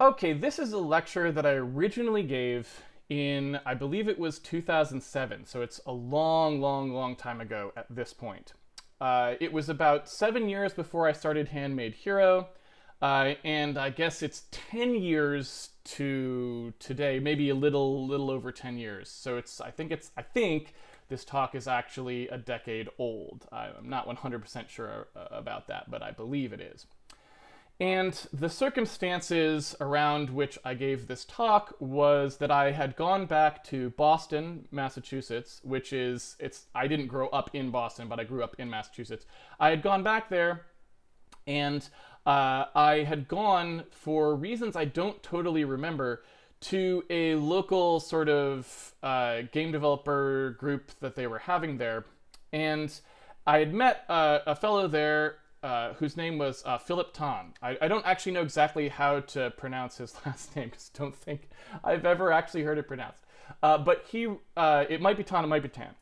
Okay, this is a lecture that I originally gave in, I believe it was 2007, so it's a long, long, long time ago at this point. Uh, it was about seven years before I started Handmade Hero, uh, and I guess it's 10 years to today, maybe a little, little over 10 years. So it's, I think it's, I think this talk is actually a decade old. I'm not 100% sure uh, about that, but I believe it is. And the circumstances around which I gave this talk was that I had gone back to Boston, Massachusetts, which is, it's, I didn't grow up in Boston, but I grew up in Massachusetts. I had gone back there and uh, I had gone for reasons I don't totally remember to a local sort of uh, game developer group that they were having there. And I had met uh, a fellow there uh, whose name was uh, Philip Tan. I, I, don't actually know exactly how to pronounce his last name because I don't think I've ever actually heard it pronounced. Uh, but he, uh, it might be Tan, it might be Tan.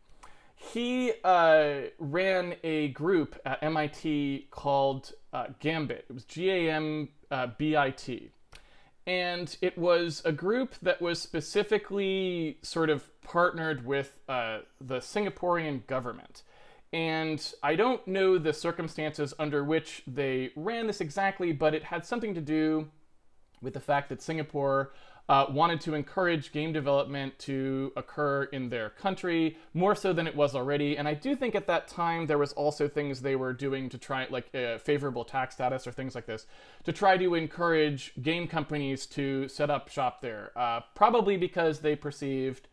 He uh, ran a group at MIT called Gambit. It was G A M B I T. And it was a group that was specifically sort of partnered with the Singaporean government. And I don't know the circumstances under which they ran this exactly, but it had something to do with the fact that Singapore uh, wanted to encourage game development to occur in their country more so than it was already. And I do think at that time there was also things they were doing to try, like uh, favorable tax status or things like this, to try to encourage game companies to set up shop there. Uh, probably because they perceived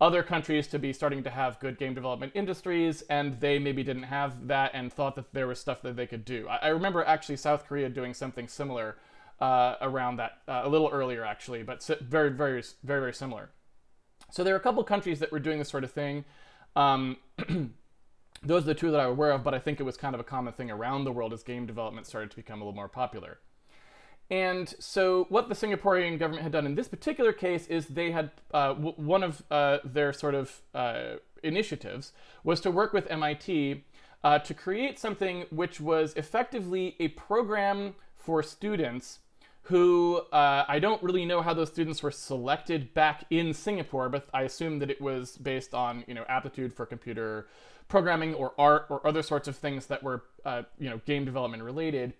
other countries to be starting to have good game development industries, and they maybe didn't have that and thought that there was stuff that they could do. I, I remember actually South Korea doing something similar uh, around that, uh, a little earlier actually, but very, very, very, very similar. So there are a couple countries that were doing this sort of thing. Um, those are the two that I'm aware of, but I think it was kind of a common thing around the world as game development started to become a little more popular. And so, what the Singaporean government had done in this particular case is they had uh, one of uh, their sort of uh, initiatives was to work with MIT uh, to create something which was effectively a program for students who uh, I don't really know how those students were selected back in Singapore, but I assume that it was based on you know aptitude for computer programming or art or other sorts of things that were uh, you know game development related.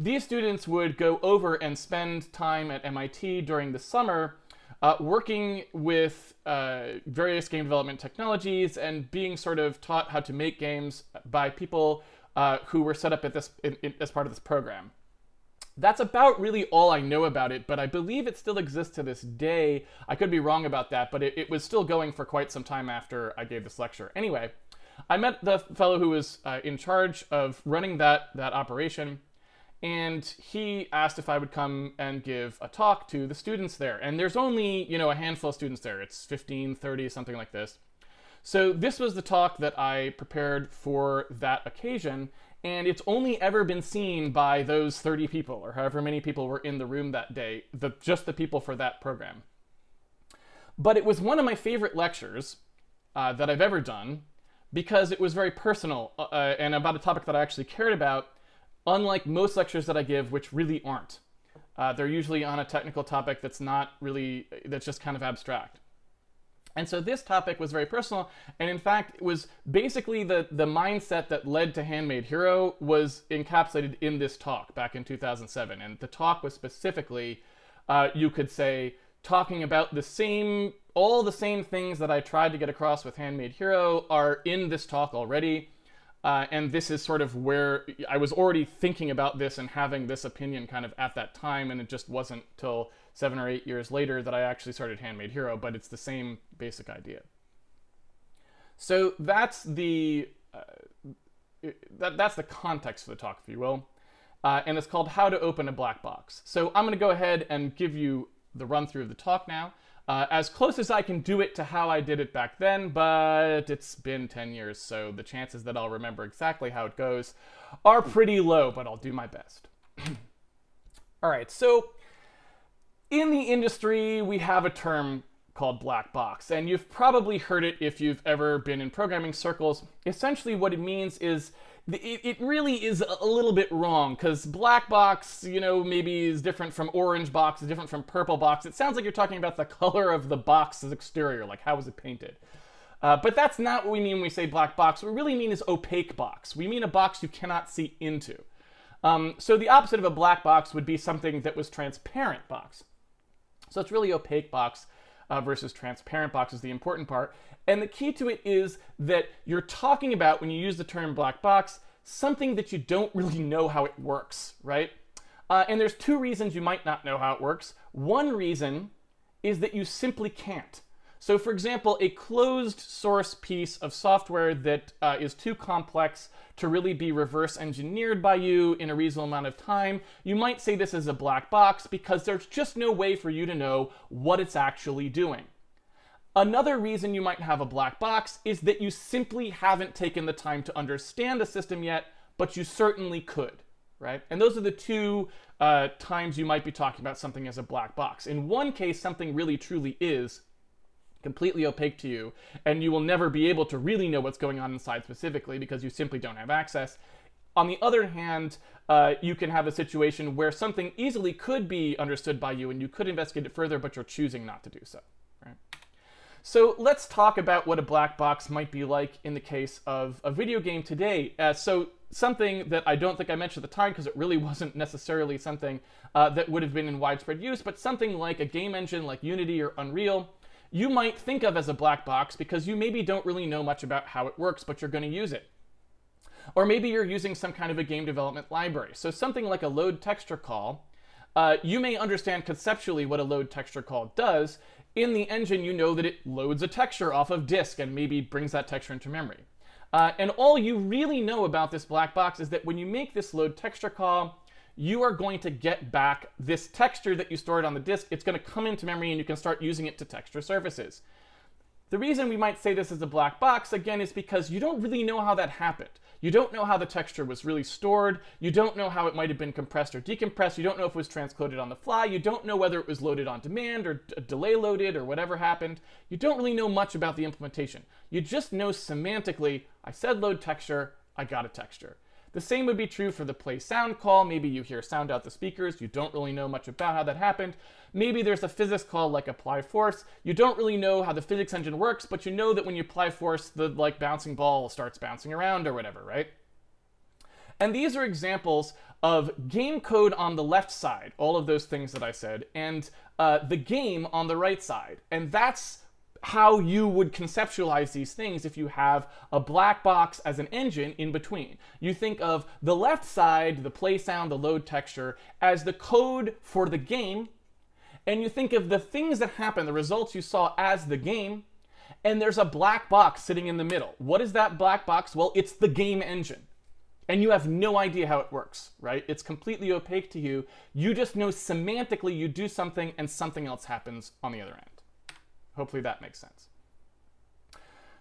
These students would go over and spend time at MIT during the summer uh, working with uh, various game development technologies and being sort of taught how to make games by people uh, who were set up at this in, in, as part of this program. That's about really all I know about it, but I believe it still exists to this day. I could be wrong about that, but it, it was still going for quite some time after I gave this lecture. Anyway, I met the fellow who was uh, in charge of running that, that operation, and he asked if I would come and give a talk to the students there. And there's only, you know, a handful of students there. It's 15, 30, something like this. So this was the talk that I prepared for that occasion, and it's only ever been seen by those 30 people, or however many people were in the room that day, the, just the people for that program. But it was one of my favorite lectures uh, that I've ever done, because it was very personal uh, uh, and about a topic that I actually cared about, unlike most lectures that I give, which really aren't. Uh, they're usually on a technical topic that's not really, that's just kind of abstract. And so this topic was very personal, and in fact, it was basically the, the mindset that led to Handmade Hero was encapsulated in this talk back in 2007. And the talk was specifically, uh, you could say, talking about the same, all the same things that I tried to get across with Handmade Hero are in this talk already. Uh, and this is sort of where I was already thinking about this and having this opinion kind of at that time, and it just wasn't till seven or eight years later that I actually started Handmade Hero, but it's the same basic idea. So that's the uh, that, that's the context for the talk, if you will, uh, and it's called How to Open a Black Box. So I'm going to go ahead and give you the run through of the talk now. Uh, as close as I can do it to how I did it back then, but it's been 10 years, so the chances that I'll remember exactly how it goes are pretty low, but I'll do my best. All right, so in the industry, we have a term called black box, and you've probably heard it if you've ever been in programming circles. Essentially, what it means is it, it really is a little bit wrong because black box, you know, maybe is different from orange box, is different from purple box. It sounds like you're talking about the color of the box's exterior, like how was it painted. Uh, but that's not what we mean when we say black box. What we really mean is opaque box. We mean a box you cannot see into. Um, so the opposite of a black box would be something that was transparent box. So it's really opaque box uh, versus transparent box is the important part. And the key to it is that you're talking about, when you use the term black box, something that you don't really know how it works, right? Uh, and there's two reasons you might not know how it works. One reason is that you simply can't. So for example, a closed source piece of software that uh, is too complex to really be reverse engineered by you in a reasonable amount of time, you might say this is a black box because there's just no way for you to know what it's actually doing. Another reason you might have a black box is that you simply haven't taken the time to understand the system yet, but you certainly could, right? And those are the two uh, times you might be talking about something as a black box. In one case, something really truly is completely opaque to you, and you will never be able to really know what's going on inside specifically because you simply don't have access. On the other hand, uh, you can have a situation where something easily could be understood by you and you could investigate it further, but you're choosing not to do so. Right? So let's talk about what a black box might be like in the case of a video game today. Uh, so something that I don't think I mentioned at the time because it really wasn't necessarily something uh, that would have been in widespread use, but something like a game engine like Unity or Unreal, you might think of as a black box because you maybe don't really know much about how it works, but you're going to use it. Or maybe you're using some kind of a game development library. So something like a load texture call, uh, you may understand conceptually what a load texture call does, in the engine, you know that it loads a texture off of disk and maybe brings that texture into memory. Uh, and all you really know about this black box is that when you make this load texture call, you are going to get back this texture that you stored on the disk. It's going to come into memory and you can start using it to texture surfaces. The reason we might say this is a black box, again, is because you don't really know how that happened. You don't know how the texture was really stored. You don't know how it might have been compressed or decompressed. You don't know if it was transcoded on the fly. You don't know whether it was loaded on demand or delay loaded or whatever happened. You don't really know much about the implementation. You just know semantically, I said load texture, I got a texture. The same would be true for the play sound call. Maybe you hear sound out the speakers. You don't really know much about how that happened. Maybe there's a physics call like apply force. You don't really know how the physics engine works, but you know that when you apply force, the like bouncing ball starts bouncing around or whatever, right? And these are examples of game code on the left side, all of those things that I said, and uh, the game on the right side. And that's how you would conceptualize these things if you have a black box as an engine in between. You think of the left side, the play sound, the load texture, as the code for the game, and you think of the things that happen, the results you saw as the game, and there's a black box sitting in the middle. What is that black box? Well, it's the game engine. And you have no idea how it works, right? It's completely opaque to you. You just know semantically you do something and something else happens on the other end. Hopefully that makes sense.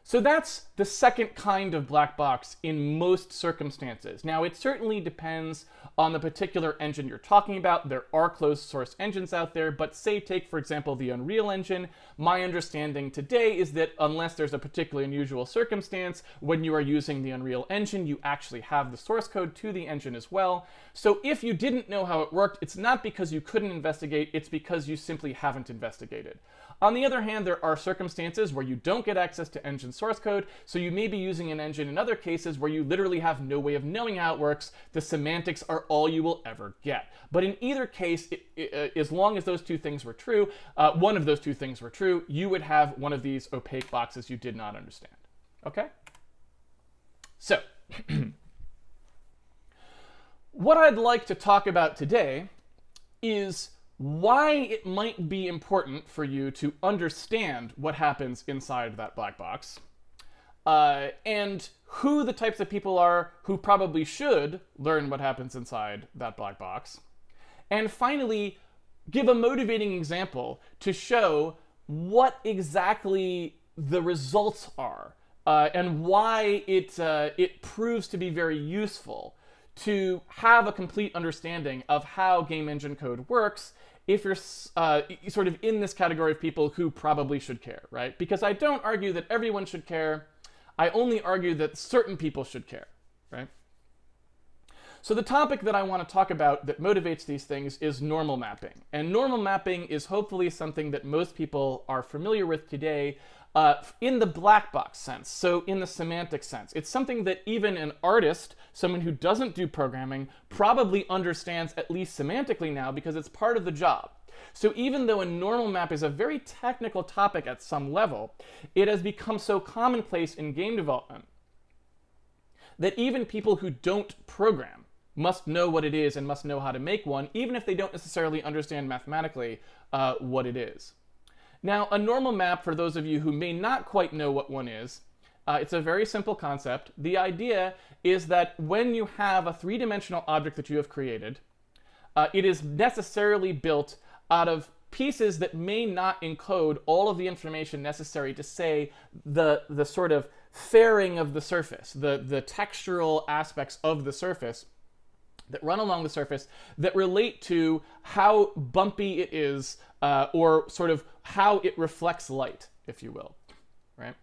So that's the second kind of black box in most circumstances. Now, it certainly depends on the particular engine you're talking about. There are closed source engines out there, but say take, for example, the Unreal Engine. My understanding today is that unless there's a particularly unusual circumstance, when you are using the Unreal Engine, you actually have the source code to the engine as well. So if you didn't know how it worked, it's not because you couldn't investigate, it's because you simply haven't investigated. On the other hand, there are circumstances where you don't get access to engine source code, so you may be using an engine in other cases where you literally have no way of knowing how it works. The semantics are all you will ever get. But in either case, it, it, uh, as long as those two things were true, uh, one of those two things were true, you would have one of these opaque boxes you did not understand. Okay? So, what I'd like to talk about today is why it might be important for you to understand what happens inside that black box, uh, and who the types of people are who probably should learn what happens inside that black box, and finally, give a motivating example to show what exactly the results are uh, and why it, uh, it proves to be very useful to have a complete understanding of how game engine code works if you're uh, sort of in this category of people who probably should care, right? Because I don't argue that everyone should care. I only argue that certain people should care, right? So the topic that I want to talk about that motivates these things is normal mapping. And normal mapping is hopefully something that most people are familiar with today uh, in the black box sense, so in the semantic sense. It's something that even an artist, someone who doesn't do programming, probably understands at least semantically now because it's part of the job. So even though a normal map is a very technical topic at some level, it has become so commonplace in game development that even people who don't program must know what it is and must know how to make one, even if they don't necessarily understand mathematically uh, what it is. Now, a normal map, for those of you who may not quite know what one is, uh, it's a very simple concept. The idea is that when you have a three-dimensional object that you have created, uh, it is necessarily built out of pieces that may not encode all of the information necessary to say the, the sort of fairing of the surface, the, the textural aspects of the surface that run along the surface that relate to how bumpy it is uh, or sort of how it reflects light, if you will, right?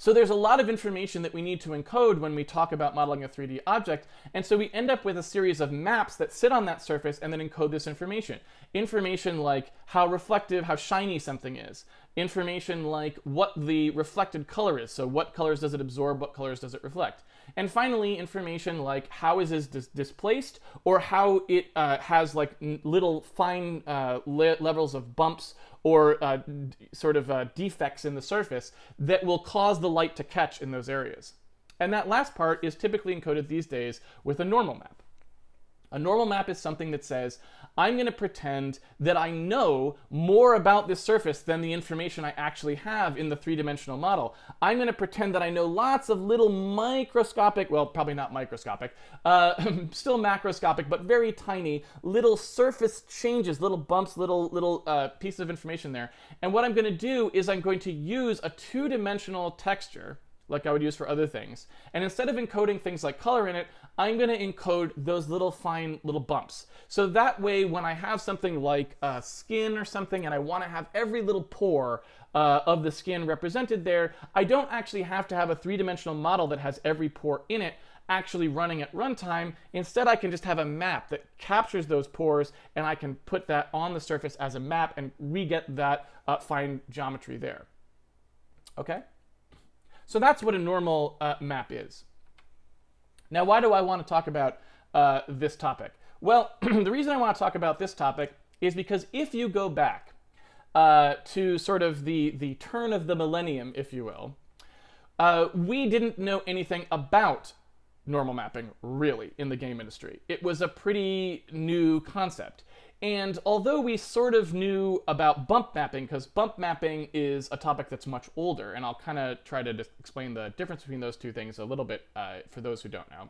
So there's a lot of information that we need to encode when we talk about modeling a 3D object, and so we end up with a series of maps that sit on that surface and then encode this information. Information like how reflective, how shiny something is. Information like what the reflected color is, so what colors does it absorb, what colors does it reflect. And finally, information like how is this dis displaced or how it uh, has like little fine uh, levels of bumps or uh, sort of uh, defects in the surface that will cause the light to catch in those areas. And that last part is typically encoded these days with a normal map. A normal map is something that says, I'm going to pretend that I know more about this surface than the information I actually have in the three-dimensional model. I'm going to pretend that I know lots of little microscopic, well, probably not microscopic, uh, still macroscopic, but very tiny little surface changes, little bumps, little, little uh, pieces of information there. And what I'm going to do is I'm going to use a two-dimensional texture like I would use for other things. And instead of encoding things like color in it, I'm going to encode those little fine little bumps. So that way, when I have something like a skin or something and I want to have every little pore uh, of the skin represented there, I don't actually have to have a three-dimensional model that has every pore in it actually running at runtime. Instead, I can just have a map that captures those pores and I can put that on the surface as a map and re-get that uh, fine geometry there. Okay? So that's what a normal uh, map is. Now, why do I want to talk about uh, this topic? Well, the reason I want to talk about this topic is because if you go back uh, to sort of the, the turn of the millennium, if you will, uh, we didn't know anything about normal mapping, really, in the game industry. It was a pretty new concept. And although we sort of knew about bump mapping, because bump mapping is a topic that's much older, and I'll kind of try to explain the difference between those two things a little bit uh, for those who don't know.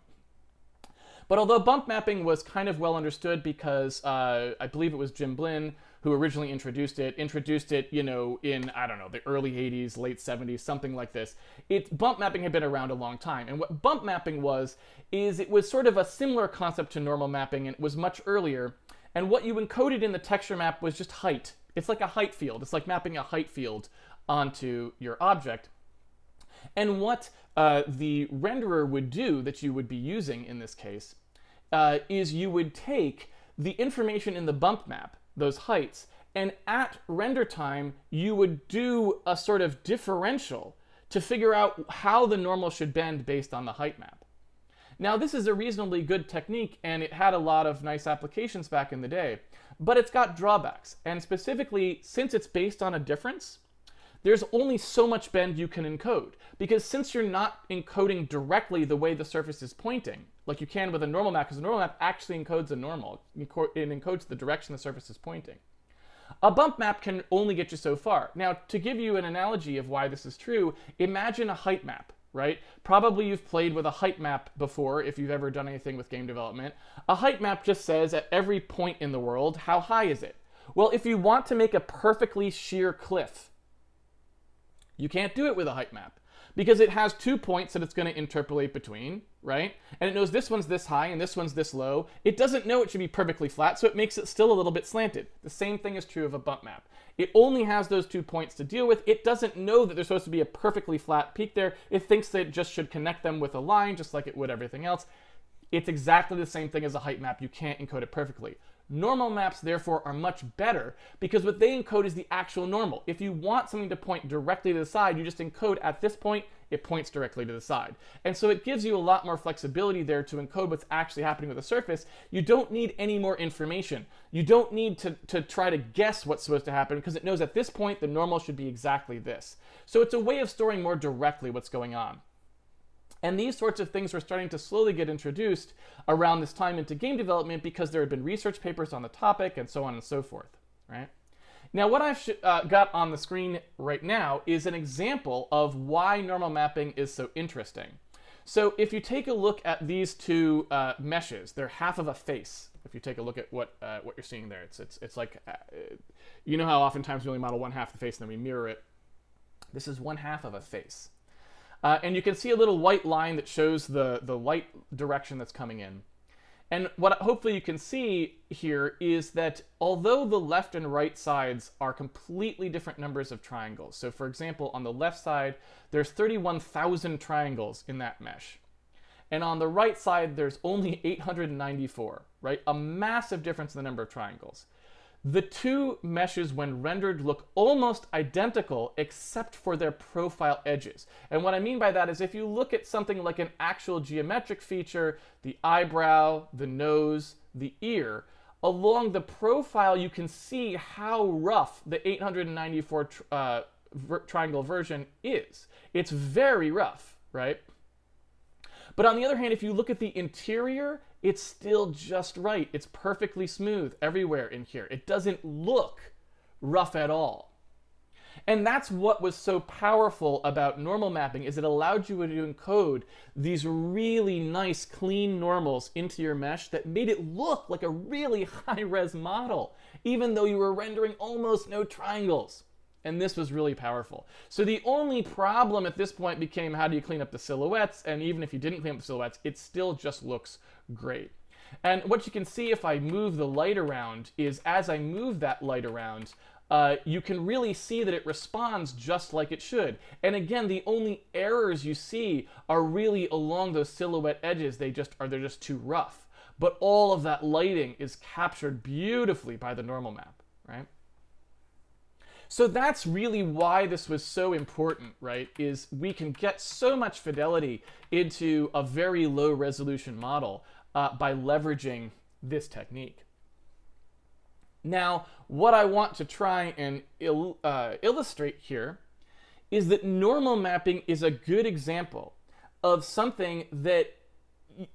But although bump mapping was kind of well understood because uh, I believe it was Jim Blinn who originally introduced it, introduced it, you know, in, I don't know, the early 80s, late 70s, something like this. It, bump mapping had been around a long time. And what bump mapping was, is it was sort of a similar concept to normal mapping, and it was much earlier. And what you encoded in the texture map was just height. It's like a height field. It's like mapping a height field onto your object. And what uh, the renderer would do that you would be using in this case uh, is you would take the information in the bump map, those heights, and at render time, you would do a sort of differential to figure out how the normal should bend based on the height map. Now, this is a reasonably good technique, and it had a lot of nice applications back in the day, but it's got drawbacks. And specifically, since it's based on a difference, there's only so much bend you can encode. Because since you're not encoding directly the way the surface is pointing, like you can with a normal map, because a normal map actually encodes a normal, it encodes the direction the surface is pointing. A bump map can only get you so far. Now, to give you an analogy of why this is true, imagine a height map right? Probably you've played with a height map before if you've ever done anything with game development. A height map just says at every point in the world, how high is it? Well, if you want to make a perfectly sheer cliff, you can't do it with a height map because it has two points that it's going to interpolate between, right? And it knows this one's this high and this one's this low. It doesn't know it should be perfectly flat, so it makes it still a little bit slanted. The same thing is true of a bump map. It only has those two points to deal with. It doesn't know that there's supposed to be a perfectly flat peak there. It thinks that it just should connect them with a line, just like it would everything else. It's exactly the same thing as a height map. You can't encode it perfectly. Normal maps, therefore, are much better because what they encode is the actual normal. If you want something to point directly to the side, you just encode at this point, it points directly to the side. And so it gives you a lot more flexibility there to encode what's actually happening with the surface. You don't need any more information. You don't need to, to try to guess what's supposed to happen because it knows at this point the normal should be exactly this. So it's a way of storing more directly what's going on. And these sorts of things were starting to slowly get introduced around this time into game development because there had been research papers on the topic and so on and so forth, right? Now, what I've uh, got on the screen right now is an example of why normal mapping is so interesting. So if you take a look at these two uh, meshes, they're half of a face. If you take a look at what uh, what you're seeing there, it's it's it's like uh, you know how oftentimes we only model one half of the face and then we mirror it. This is one half of a face. Uh, and you can see a little white line that shows the, the light direction that's coming in. And what hopefully you can see here is that although the left and right sides are completely different numbers of triangles, so for example, on the left side, there's 31,000 triangles in that mesh. And on the right side, there's only 894, right? A massive difference in the number of triangles. The two meshes, when rendered, look almost identical except for their profile edges. And what I mean by that is if you look at something like an actual geometric feature, the eyebrow, the nose, the ear, along the profile you can see how rough the 894 uh, triangle version is. It's very rough, right? But on the other hand, if you look at the interior, it's still just right. It's perfectly smooth everywhere in here. It doesn't look rough at all. And that's what was so powerful about normal mapping is it allowed you to encode these really nice clean normals into your mesh that made it look like a really high-res model, even though you were rendering almost no triangles. And this was really powerful. So the only problem at this point became how do you clean up the silhouettes? And even if you didn't clean up the silhouettes, it still just looks great. And what you can see if I move the light around is as I move that light around, uh, you can really see that it responds just like it should. And again, the only errors you see are really along those silhouette edges. They just are they're just too rough. But all of that lighting is captured beautifully by the normal map, right? So that's really why this was so important, right? Is we can get so much fidelity into a very low resolution model uh, by leveraging this technique. Now, what I want to try and il uh, illustrate here is that normal mapping is a good example of something that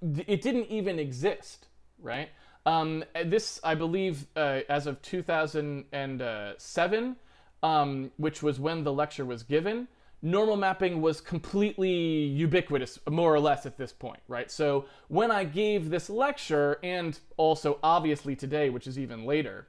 it didn't even exist, right? Um, this, I believe, uh, as of 2007, um, which was when the lecture was given, normal mapping was completely ubiquitous, more or less at this point, right? So when I gave this lecture, and also obviously today, which is even later,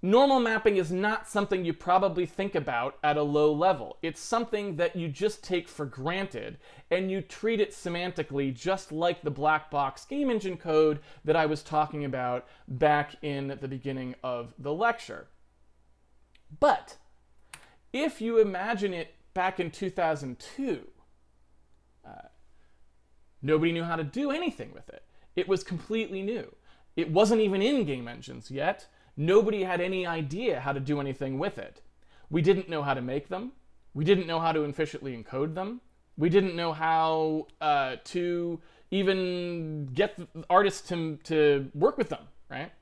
normal mapping is not something you probably think about at a low level. It's something that you just take for granted, and you treat it semantically just like the black box game engine code that I was talking about back in the beginning of the lecture. But if you imagine it back in 2002, uh, nobody knew how to do anything with it. It was completely new. It wasn't even in game engines yet. Nobody had any idea how to do anything with it. We didn't know how to make them. We didn't know how to efficiently encode them. We didn't know how uh, to even get artists to, to work with them, right?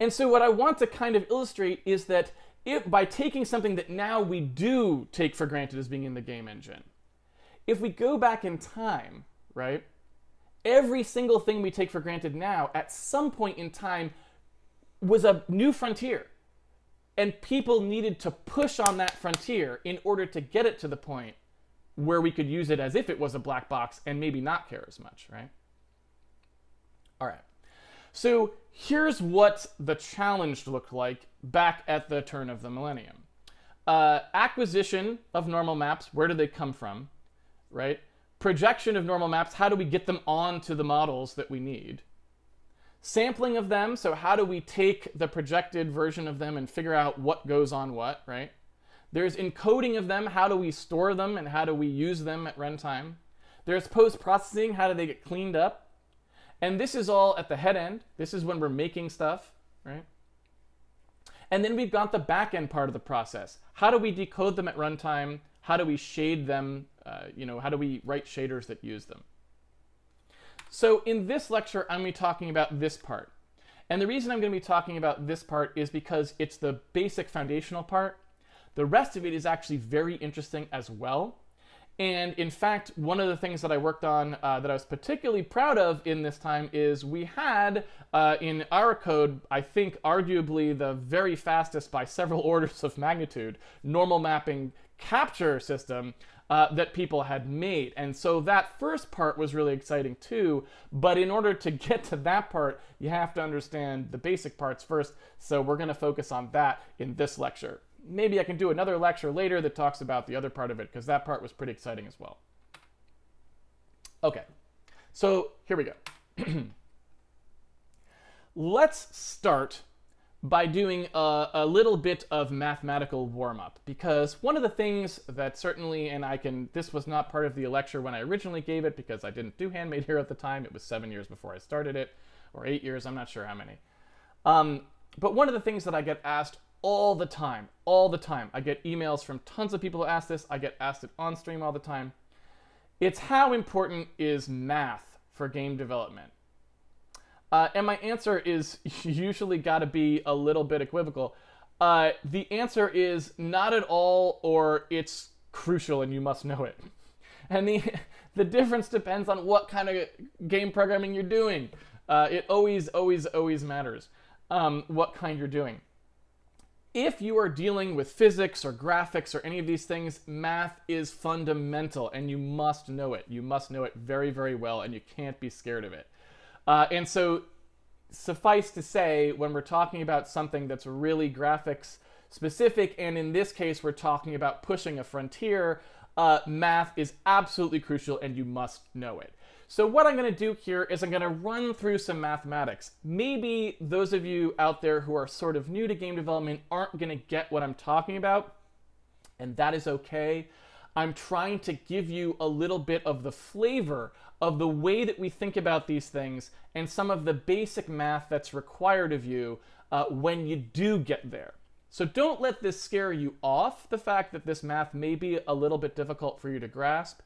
And so what I want to kind of illustrate is that if, by taking something that now we do take for granted as being in the game engine, if we go back in time, right, every single thing we take for granted now at some point in time was a new frontier. And people needed to push on that frontier in order to get it to the point where we could use it as if it was a black box and maybe not care as much, right? All right. So here's what the challenge looked like back at the turn of the millennium. Uh, acquisition of normal maps, where do they come from, right? Projection of normal maps, how do we get them onto the models that we need? Sampling of them, so how do we take the projected version of them and figure out what goes on what, right? There's encoding of them, how do we store them and how do we use them at runtime? There's post-processing, how do they get cleaned up? And this is all at the head end. This is when we're making stuff, right? And then we've got the back end part of the process. How do we decode them at runtime? How do we shade them? Uh, you know, how do we write shaders that use them? So in this lecture, I'm going to be talking about this part. And the reason I'm going to be talking about this part is because it's the basic foundational part. The rest of it is actually very interesting as well. And in fact, one of the things that I worked on uh, that I was particularly proud of in this time is we had uh, in our code, I think arguably the very fastest by several orders of magnitude, normal mapping capture system uh, that people had made. And so that first part was really exciting too. But in order to get to that part, you have to understand the basic parts first. So we're going to focus on that in this lecture maybe I can do another lecture later that talks about the other part of it because that part was pretty exciting as well. Okay, so here we go. Let's start by doing a, a, little bit of mathematical warm-up because one of the things that certainly, and I can, this was not part of the lecture when I originally gave it because I didn't do Handmade Hero at the time. It was seven years before I started it, or eight years, I'm not sure how many. Um, but one of the things that I get asked all the time, all the time. I get emails from tons of people who ask this. I get asked it on stream all the time. It's how important is math for game development? Uh, and my answer is usually got to be a little bit equivocal. Uh, the answer is not at all, or it's crucial and you must know it. And the, the difference depends on what kind of game programming you're doing. Uh, it always, always, always matters um, what kind you're doing if you are dealing with physics or graphics or any of these things, math is fundamental and you must know it. You must know it very, very well and you can't be scared of it. Uh, and so, suffice to say, when we're talking about something that's really graphics specific, and in this case, we're talking about pushing a frontier, uh, math is absolutely crucial and you must know it. So what I'm going to do here is I'm going to run through some mathematics. Maybe those of you out there who are sort of new to game development aren't going to get what I'm talking about, and that is okay. I'm trying to give you a little bit of the flavor of the way that we think about these things and some of the basic math that's required of you uh, when you do get there. So don't let this scare you off, the fact that this math may be a little bit difficult for you to grasp.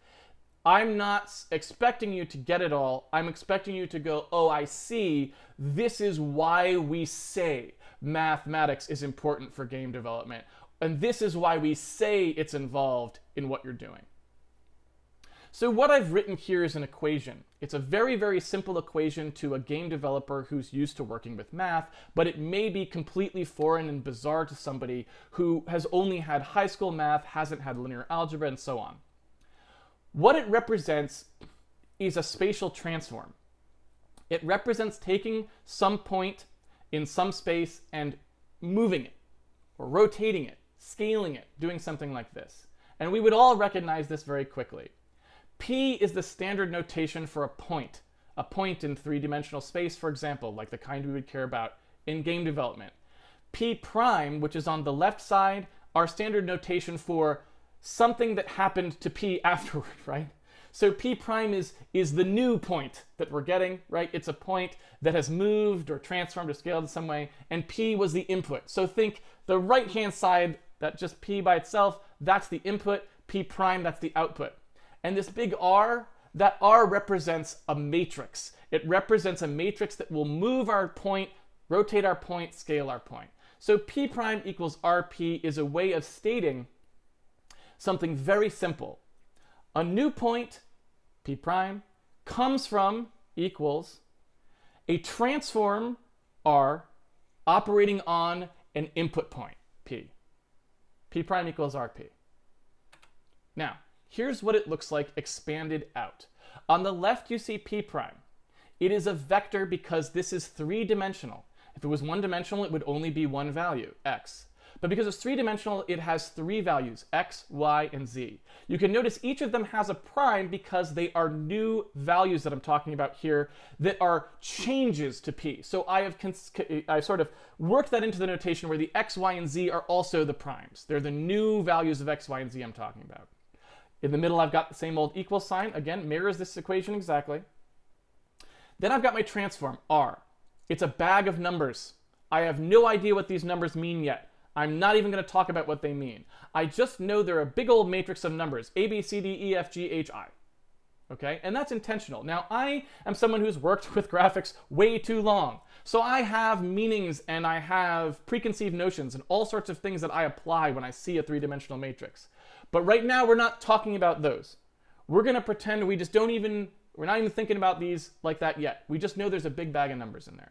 I'm not expecting you to get it all. I'm expecting you to go, oh, I see. This is why we say mathematics is important for game development. And this is why we say it's involved in what you're doing. So what I've written here is an equation. It's a very, very simple equation to a game developer who's used to working with math, but it may be completely foreign and bizarre to somebody who has only had high school math, hasn't had linear algebra, and so on. What it represents is a spatial transform. It represents taking some point in some space and moving it, or rotating it, scaling it, doing something like this. And we would all recognize this very quickly. P is the standard notation for a point, a point in three-dimensional space, for example, like the kind we would care about in game development. P prime, which is on the left side, our standard notation for something that happened to P afterward, right? So P prime is, is the new point that we're getting, right? It's a point that has moved or transformed or scaled in some way, and P was the input. So think the right-hand side, that just P by itself, that's the input, P prime, that's the output. And this big R, that R represents a matrix. It represents a matrix that will move our point, rotate our point, scale our point. So P prime equals RP is a way of stating something very simple. A new point, p prime, comes from equals a transform r operating on an input point, p. p prime equals rp. Now, here's what it looks like expanded out. On the left, you see p prime. It is a vector because this is three-dimensional. If it was one-dimensional, it would only be one value, x. But because it's three-dimensional, it has three values, x, y, and z. You can notice each of them has a prime because they are new values that I'm talking about here that are changes to p. So I have I sort of worked that into the notation where the x, y, and z are also the primes. They're the new values of x, y, and z I'm talking about. In the middle, I've got the same old equal sign. Again, mirrors this equation exactly. Then I've got my transform, R. It's a bag of numbers. I have no idea what these numbers mean yet. I'm not even going to talk about what they mean. I just know they're a big old matrix of numbers, A, B, C, D, E, F, G, H, I. Okay, and that's intentional. Now, I am someone who's worked with graphics way too long. So I have meanings and I have preconceived notions and all sorts of things that I apply when I see a three-dimensional matrix. But right now, we're not talking about those. We're going to pretend we just don't even, we're not even thinking about these like that yet. We just know there's a big bag of numbers in there.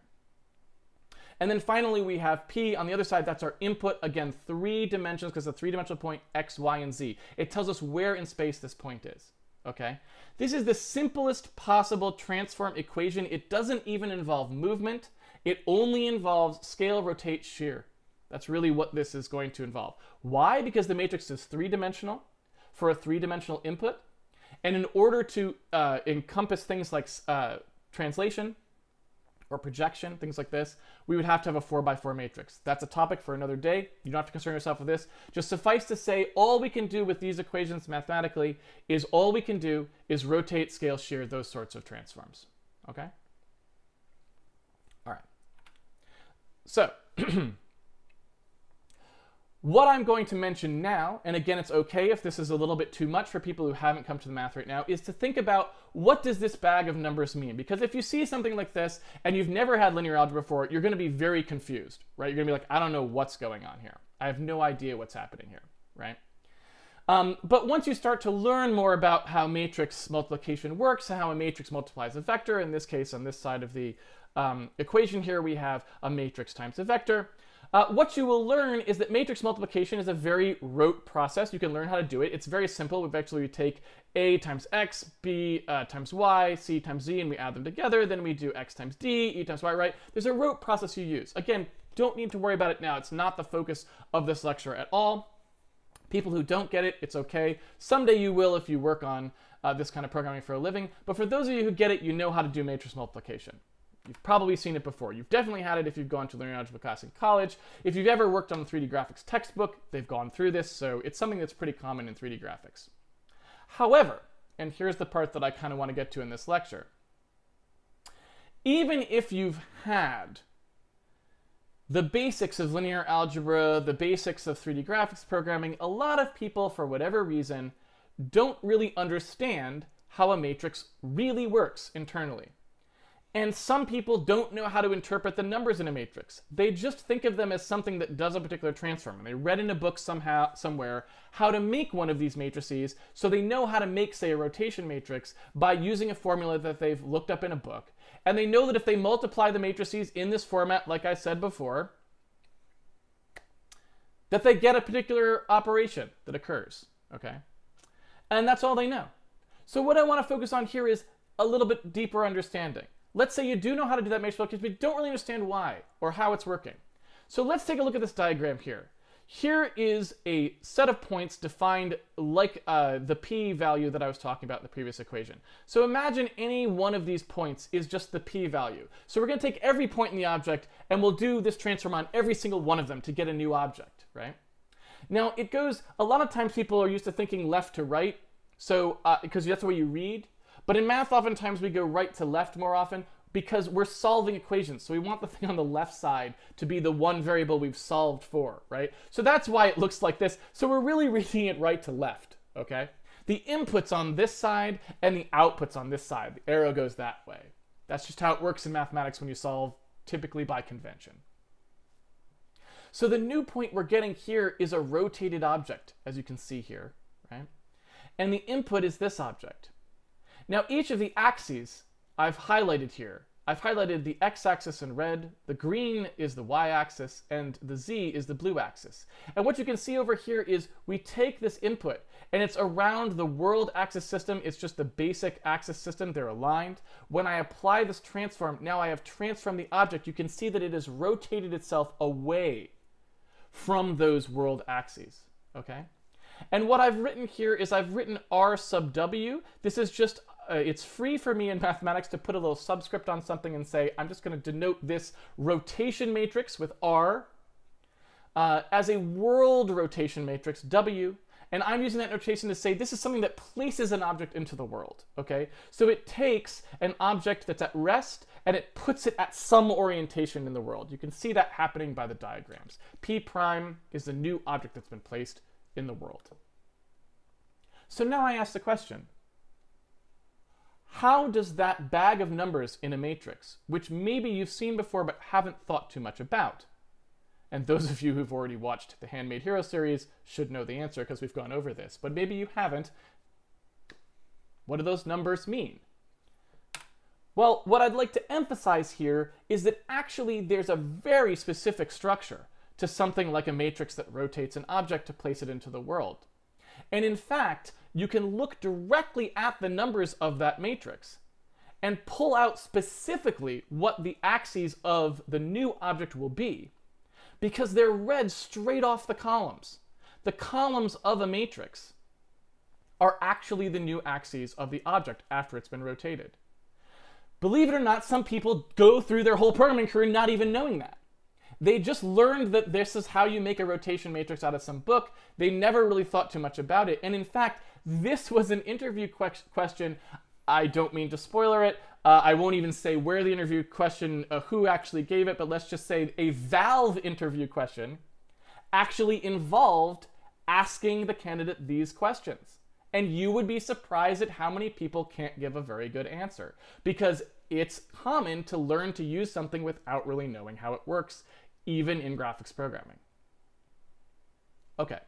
And then finally, we have P on the other side. That's our input. Again, three dimensions because the three-dimensional point, X, Y, and Z. It tells us where in space this point is. Okay? This is the simplest possible transform equation. It doesn't even involve movement. It only involves scale, rotate, shear. That's really what this is going to involve. Why? Because the matrix is three-dimensional for a three-dimensional input. And in order to uh, encompass things like uh, translation or projection, things like this, we would have to have a 4 by 4 matrix. That's a topic for another day. You don't have to concern yourself with this. Just suffice to say, all we can do with these equations mathematically is all we can do is rotate, scale, shear, those sorts of transforms. Okay? All right. So, What I'm going to mention now, and again, it's okay if this is a little bit too much for people who haven't come to the math right now, is to think about what does this bag of numbers mean? Because if you see something like this and you've never had linear algebra before, you're going to be very confused, right? You're going to be like, I don't know what's going on here. I have no idea what's happening here, right? Um, but once you start to learn more about how matrix multiplication works, how a matrix multiplies a vector, in this case, on this side of the um, equation here, we have a matrix times a vector. Uh, what you will learn is that matrix multiplication is a very rote process. You can learn how to do it. It's very simple. We actually take a times x, b uh, times y, c times z, and we add them together. Then we do x times d, e times y, right? There's a rote process you use. Again, don't need to worry about it now. It's not the focus of this lecture at all. People who don't get it, it's okay. Someday you will if you work on uh, this kind of programming for a living. But for those of you who get it, you know how to do matrix multiplication. You've probably seen it before. You've definitely had it if you've gone to linear algebra class in college. If you've ever worked on a 3D graphics textbook, they've gone through this, so it's something that's pretty common in 3D graphics. However, and here's the part that I kind of want to get to in this lecture, even if you've had the basics of linear algebra, the basics of 3D graphics programming, a lot of people, for whatever reason, don't really understand how a matrix really works internally. And some people don't know how to interpret the numbers in a matrix. They just think of them as something that does a particular transform. And they read in a book somehow, somewhere how to make one of these matrices, so they know how to make, say, a rotation matrix by using a formula that they've looked up in a book. And they know that if they multiply the matrices in this format, like I said before, that they get a particular operation that occurs, okay? And that's all they know. So what I want to focus on here is a little bit deeper understanding. Let's say you do know how to do that matrix multiplication, but don't really understand why or how it's working. So let's take a look at this diagram here. Here is a set of points defined like uh, the p-value that I was talking about in the previous equation. So imagine any one of these points is just the p-value. So we're going to take every point in the object and we'll do this transform on every single one of them to get a new object, right? Now it goes, a lot of times people are used to thinking left to right, so because uh, that's the way you read. But in math, oftentimes we go right to left more often because we're solving equations. So we want the thing on the left side to be the one variable we've solved for, right? So that's why it looks like this. So we're really reading it right to left, okay? The input's on this side and the output's on this side. The arrow goes that way. That's just how it works in mathematics when you solve typically by convention. So the new point we're getting here is a rotated object, as you can see here, right? And the input is this object. Now each of the axes I've highlighted here. I've highlighted the x-axis in red, the green is the y-axis, and the z is the blue axis. And what you can see over here is we take this input, and it's around the world axis system. It's just the basic axis system. They're aligned. When I apply this transform, now I have transformed the object. You can see that it has rotated itself away from those world axes, okay? And what I've written here is I've written r sub w. This is just uh, it's free for me in mathematics to put a little subscript on something and say, I'm just going to denote this rotation matrix with R uh, as a world rotation matrix, W, And I'm using that notation to say this is something that places an object into the world, okay? So it takes an object that's at rest and it puts it at some orientation in the world. You can see that happening by the diagrams. P prime is the new object that's been placed in the world. So now I ask the question, how does that bag of numbers in a matrix, which maybe you've seen before but haven't thought too much about, and those of you who've already watched the Handmade Hero series should know the answer because we've gone over this. But maybe you haven't. What do those numbers mean? Well, what I'd like to emphasize here is that actually there's a very specific structure to something like a matrix that rotates an object to place it into the world. And in fact, you can look directly at the numbers of that matrix and pull out specifically what the axes of the new object will be because they're read straight off the columns. The columns of a matrix are actually the new axes of the object after it's been rotated. Believe it or not, some people go through their whole programming career not even knowing that. They just learned that this is how you make a rotation matrix out of some book. They never really thought too much about it. And in fact, this was an interview que question. I don't mean to spoiler it. Uh, I won't even say where the interview question, uh, who actually gave it, but let's just say a Valve interview question actually involved asking the candidate these questions. And you would be surprised at how many people can't give a very good answer because it's common to learn to use something without really knowing how it works, even in graphics programming. Okay.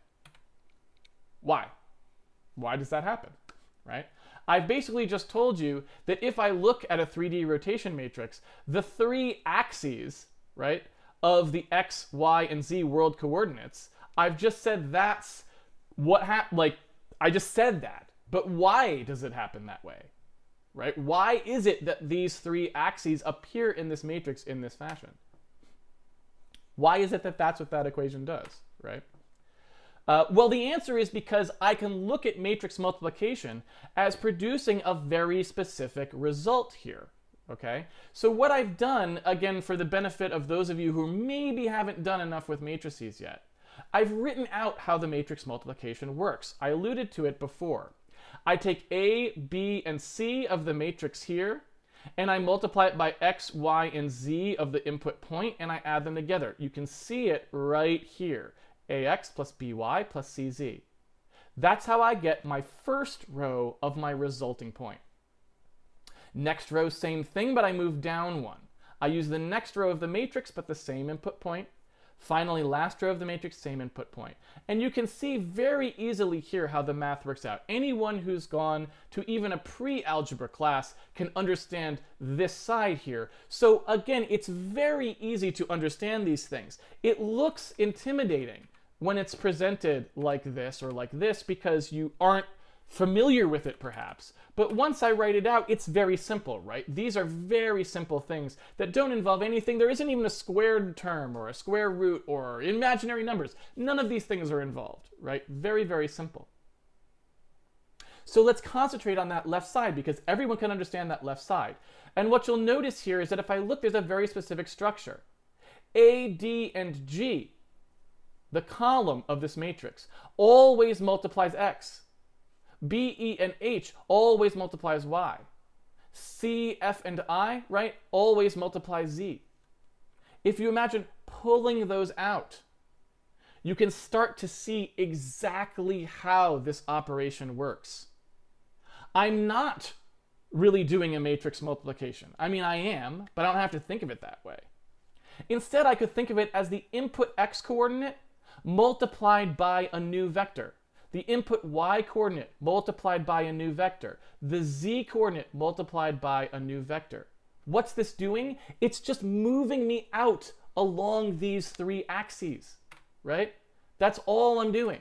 Why? Why does that happen, right? I've basically just told you that if I look at a 3D rotation matrix, the three axes, right, of the x, y, and z world coordinates, I've just said that's what happened. Like, I just said that. But why does it happen that way? Right? Why is it that these three axes appear in this matrix in this fashion? Why is it that that's what that equation does, right? Uh, well, the answer is because I can look at matrix multiplication as producing a very specific result here. Okay, so what I've done, again, for the benefit of those of you who maybe haven't done enough with matrices yet, I've written out how the matrix multiplication works. I alluded to it before. I take A, B, and C of the matrix here, and I multiply it by X, Y, and Z of the input point, and I add them together. You can see it right here ax plus by plus cz. That's how I get my first row of my resulting point. Next row, same thing, but I move down one. I use the next row of the matrix, but the same input point. Finally, last row of the matrix, same input point. And you can see very easily here how the math works out. Anyone who's gone to even a pre-algebra class can understand this side here. So again, it's very easy to understand these things. It looks intimidating when it's presented like this or like this because you aren't familiar with it perhaps. But once I write it out, it's very simple, right? These are very simple things that don't involve anything. There isn't even a squared term or a square root or imaginary numbers. None of these things are involved, right? Very, very simple. So let's concentrate on that left side because everyone can understand that left side. And what you'll notice here is that if I look, there's a very specific structure. A, D, and G the column of this matrix, always multiplies x. B, E, and H always multiplies y. C, F, and I, right, always multiplies z. If you imagine pulling those out, you can start to see exactly how this operation works. I'm not really doing a matrix multiplication. I mean, I am, but I don't have to think of it that way. Instead, I could think of it as the input x coordinate multiplied by a new vector. The input y coordinate multiplied by a new vector. The z coordinate multiplied by a new vector. What's this doing? It's just moving me out along these three axes, right? That's all I'm doing.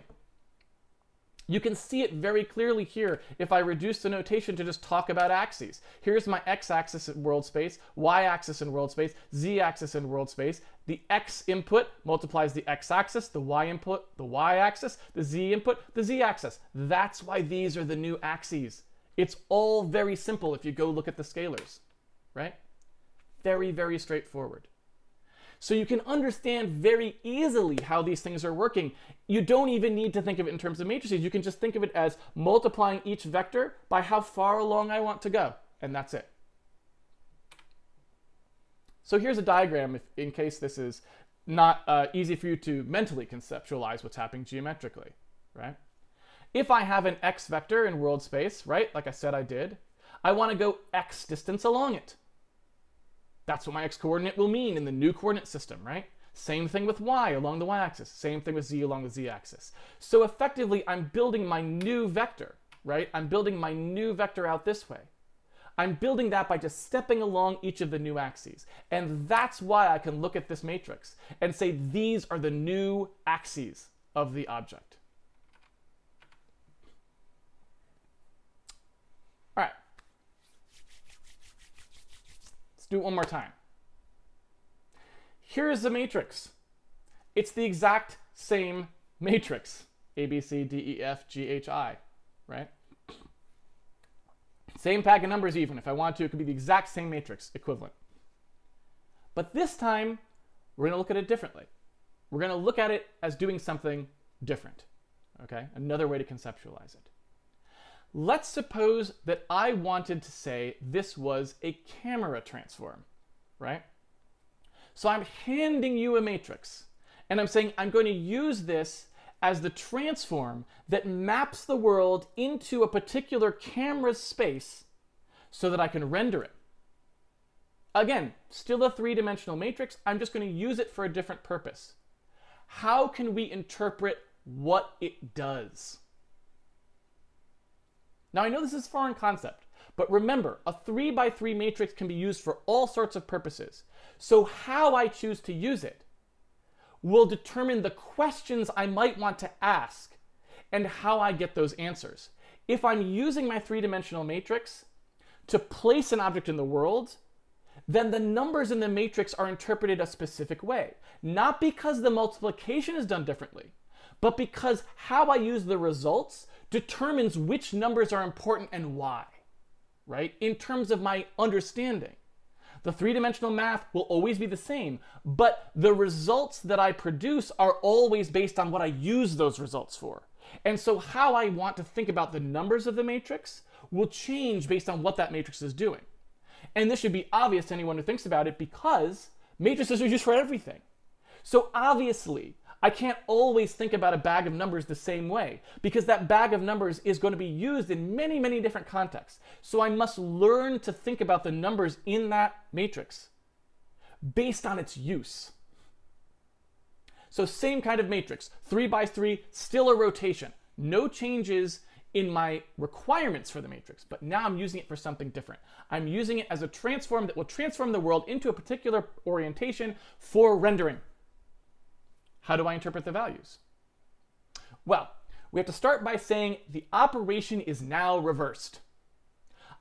You can see it very clearly here if I reduce the notation to just talk about axes. Here's my x-axis in world space, y-axis in world space, z-axis in world space. The x input multiplies the x-axis, the y input, the y-axis, the z input, the z-axis. That's why these are the new axes. It's all very simple if you go look at the scalars, right? Very, very straightforward. So you can understand very easily how these things are working. You don't even need to think of it in terms of matrices. You can just think of it as multiplying each vector by how far along I want to go, and that's it. So here's a diagram if, in case this is not uh, easy for you to mentally conceptualize what's happening geometrically, right? If I have an x vector in world space, right, like I said I did, I want to go x distance along it. That's what my x-coordinate will mean in the new coordinate system, right? Same thing with y along the y-axis. Same thing with z along the z-axis. So effectively, I'm building my new vector, right? I'm building my new vector out this way. I'm building that by just stepping along each of the new axes. And that's why I can look at this matrix and say these are the new axes of the object. All right. Let's do it one more time. Here's the matrix. It's the exact same matrix. A, B, C, D, E, F, G, H, I, right? Same pack of numbers even. If I want to, it could be the exact same matrix equivalent. But this time, we're going to look at it differently. We're going to look at it as doing something different. Okay, another way to conceptualize it. Let's suppose that I wanted to say this was a camera transform, right? So I'm handing you a matrix, and I'm saying I'm going to use this as the transform that maps the world into a particular camera's space so that I can render it. Again, still a three-dimensional matrix, I'm just going to use it for a different purpose. How can we interpret what it does? Now I know this is a foreign concept, but remember, a 3 by 3 matrix can be used for all sorts of purposes. So how I choose to use it will determine the questions I might want to ask and how I get those answers. If I'm using my three-dimensional matrix to place an object in the world, then the numbers in the matrix are interpreted a specific way. Not because the multiplication is done differently, but because how I use the results determines which numbers are important and why, right? In terms of my understanding. The three-dimensional math will always be the same, but the results that I produce are always based on what I use those results for. And so how I want to think about the numbers of the matrix will change based on what that matrix is doing. And this should be obvious to anyone who thinks about it because matrices are used for everything. So obviously, I can't always think about a bag of numbers the same way because that bag of numbers is going to be used in many, many different contexts. So I must learn to think about the numbers in that matrix based on its use. So same kind of matrix, three by three, still a rotation. No changes in my requirements for the matrix, but now I'm using it for something different. I'm using it as a transform that will transform the world into a particular orientation for rendering. How do I interpret the values? Well, we have to start by saying the operation is now reversed.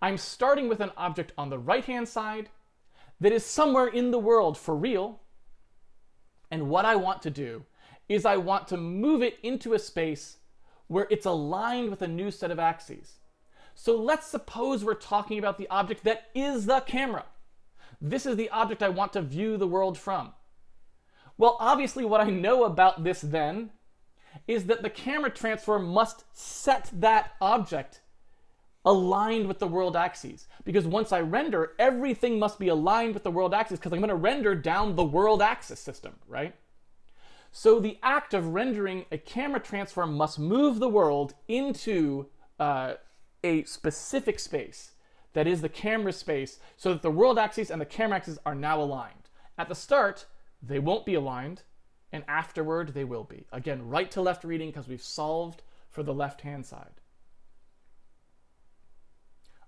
I'm starting with an object on the right-hand side that is somewhere in the world for real. And what I want to do is I want to move it into a space where it's aligned with a new set of axes. So let's suppose we're talking about the object that is the camera. This is the object I want to view the world from. Well, obviously what I know about this then is that the camera transform must set that object aligned with the world axes. Because once I render, everything must be aligned with the world axis because I'm going to render down the world axis system, right? So the act of rendering a camera transform must move the world into uh, a specific space that is the camera space so that the world axis and the camera axis are now aligned. At the start, they won't be aligned, and afterward they will be. Again, right to left reading because we've solved for the left-hand side.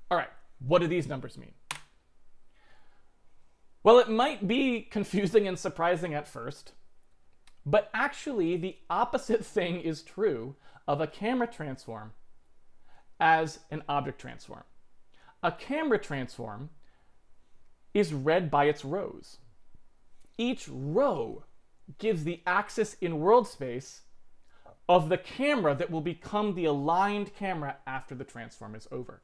All right, what do these numbers mean? Well, it might be confusing and surprising at first, but actually the opposite thing is true of a camera transform as an object transform. A camera transform is read by its rows. Each row gives the axis in world space of the camera that will become the aligned camera after the transform is over.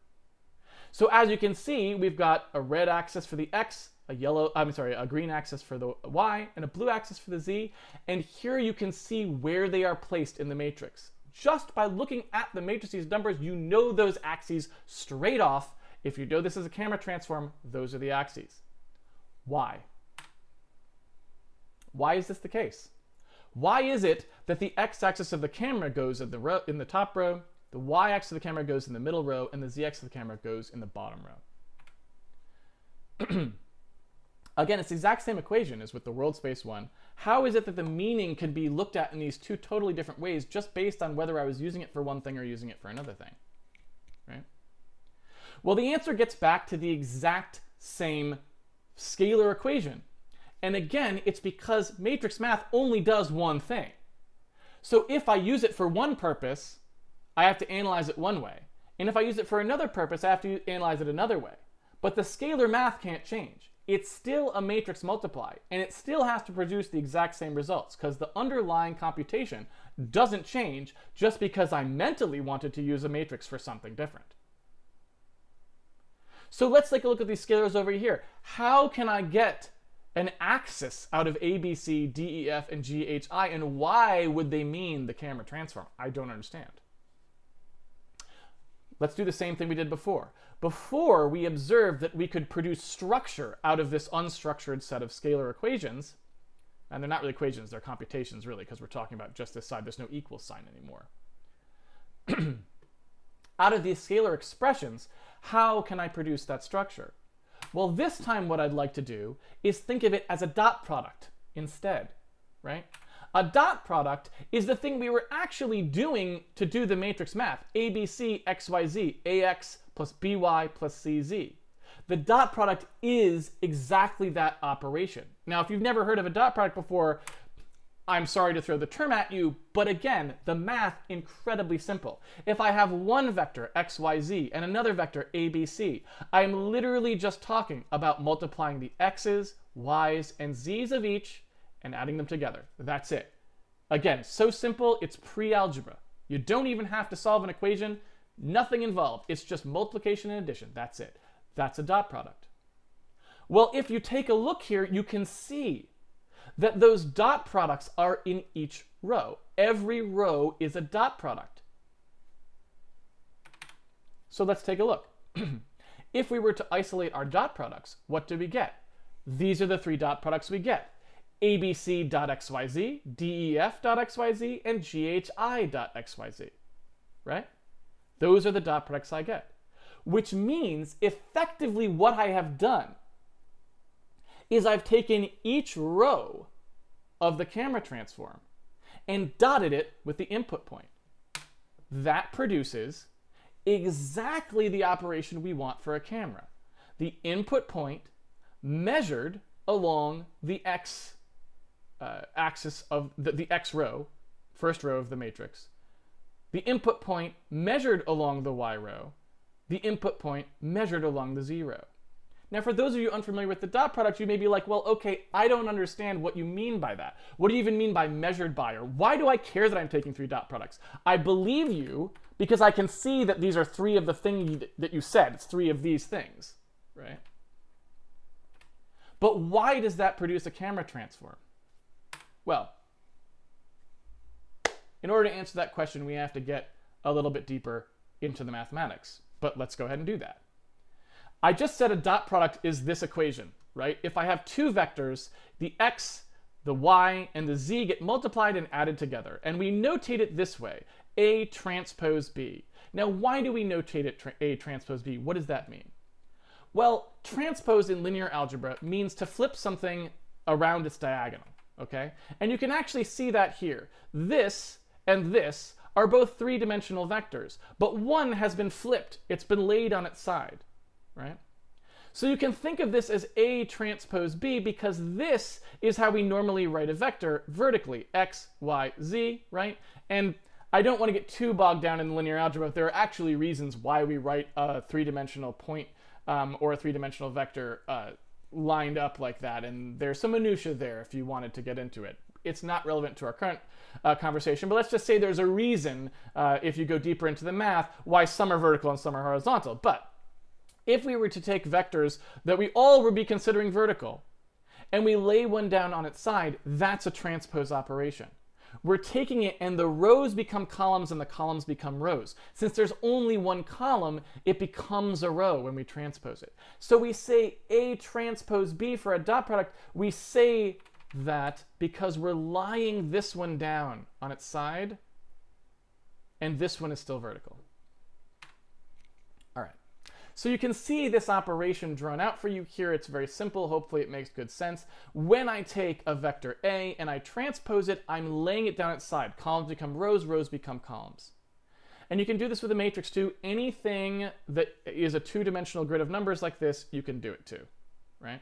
So as you can see, we've got a red axis for the x a yellow, I'm sorry, a green axis for the y, and a blue axis for the z. And here you can see where they are placed in the matrix. Just by looking at the matrices numbers, you know those axes straight off. If you know this is a camera transform, those are the axes. Why? Why is this the case? Why is it that the x-axis of the camera goes in the, row, in the top row, the y-axis of the camera goes in the middle row, and the z-axis of the camera goes in the bottom row? Again, it's the exact same equation as with the world space one. How is it that the meaning can be looked at in these two totally different ways just based on whether I was using it for one thing or using it for another thing? Right? Well, the answer gets back to the exact same scalar equation. And again, it's because matrix math only does one thing. So if I use it for one purpose, I have to analyze it one way. And if I use it for another purpose, I have to analyze it another way. But the scalar math can't change it's still a matrix multiply, and it still has to produce the exact same results because the underlying computation doesn't change just because I mentally wanted to use a matrix for something different. So let's take a look at these scalars over here. How can I get an axis out of A, B, C, D, E, F, and G, H, I, and why would they mean the camera transform? I don't understand. Let's do the same thing we did before. Before, we observed that we could produce structure out of this unstructured set of scalar equations. And they're not really equations, they're computations, really, because we're talking about just this side. There's no equal sign anymore. out of these scalar expressions, how can I produce that structure? Well, this time what I'd like to do is think of it as a dot product instead, right? A dot product is the thing we were actually doing to do the matrix math. ABC, XYZ, AX plus BY plus CZ. The dot product is exactly that operation. Now, if you've never heard of a dot product before, I'm sorry to throw the term at you, but again, the math incredibly simple. If I have one vector xyz and another vector abc, I'm literally just talking about multiplying the x's, y's, and z's of each and adding them together. That's it. Again, so simple, it's pre-algebra. You don't even have to solve an equation, nothing involved. It's just multiplication and addition, that's it. That's a dot product. Well, if you take a look here, you can see that those dot products are in each row. Every row is a dot product. So let's take a look. if we were to isolate our dot products, what do we get? These are the three dot products we get abc.xyz, def.xyz, and ghi.xyz, right? Those are the dot products I get, which means effectively what I have done is I've taken each row of the camera transform and dotted it with the input point. That produces exactly the operation we want for a camera. The input point measured along the x uh, axis of the, the x row, first row of the matrix, the input point measured along the y row, the input point measured along the z row. Now, for those of you unfamiliar with the dot product, you may be like, well, okay, I don't understand what you mean by that. What do you even mean by measured by? Or why do I care that I'm taking three dot products? I believe you because I can see that these are three of the things that you said. It's three of these things, right? But why does that produce a camera transform? Well, in order to answer that question, we have to get a little bit deeper into the mathematics. But let's go ahead and do that. I just said a dot product is this equation, right? If I have two vectors, the x, the y, and the z get multiplied and added together. And we notate it this way, A transpose B. Now, why do we notate it tra A transpose B? What does that mean? Well, transpose in linear algebra means to flip something around its diagonal okay? And you can actually see that here. This and this are both three-dimensional vectors, but one has been flipped. It's been laid on its side, right? So you can think of this as A transpose B because this is how we normally write a vector vertically, x, y, z, right? And I don't want to get too bogged down in linear algebra, there are actually reasons why we write a three-dimensional point um, or a three-dimensional vector uh, lined up like that. And there's some minutia there if you wanted to get into it. It's not relevant to our current uh, conversation, but let's just say there's a reason, uh, if you go deeper into the math, why some are vertical and some are horizontal. But If we were to take vectors that we all would be considering vertical, and we lay one down on its side, that's a transpose operation. We're taking it and the rows become columns and the columns become rows. Since there's only one column, it becomes a row when we transpose it. So we say A transpose B for a dot product. We say that because we're lying this one down on its side and this one is still vertical. So you can see this operation drawn out for you here. It's very simple. Hopefully it makes good sense. When I take a vector A and I transpose it, I'm laying it down its side. Columns become rows, rows become columns. And you can do this with a matrix too. Anything that is a two-dimensional grid of numbers like this, you can do it too, right?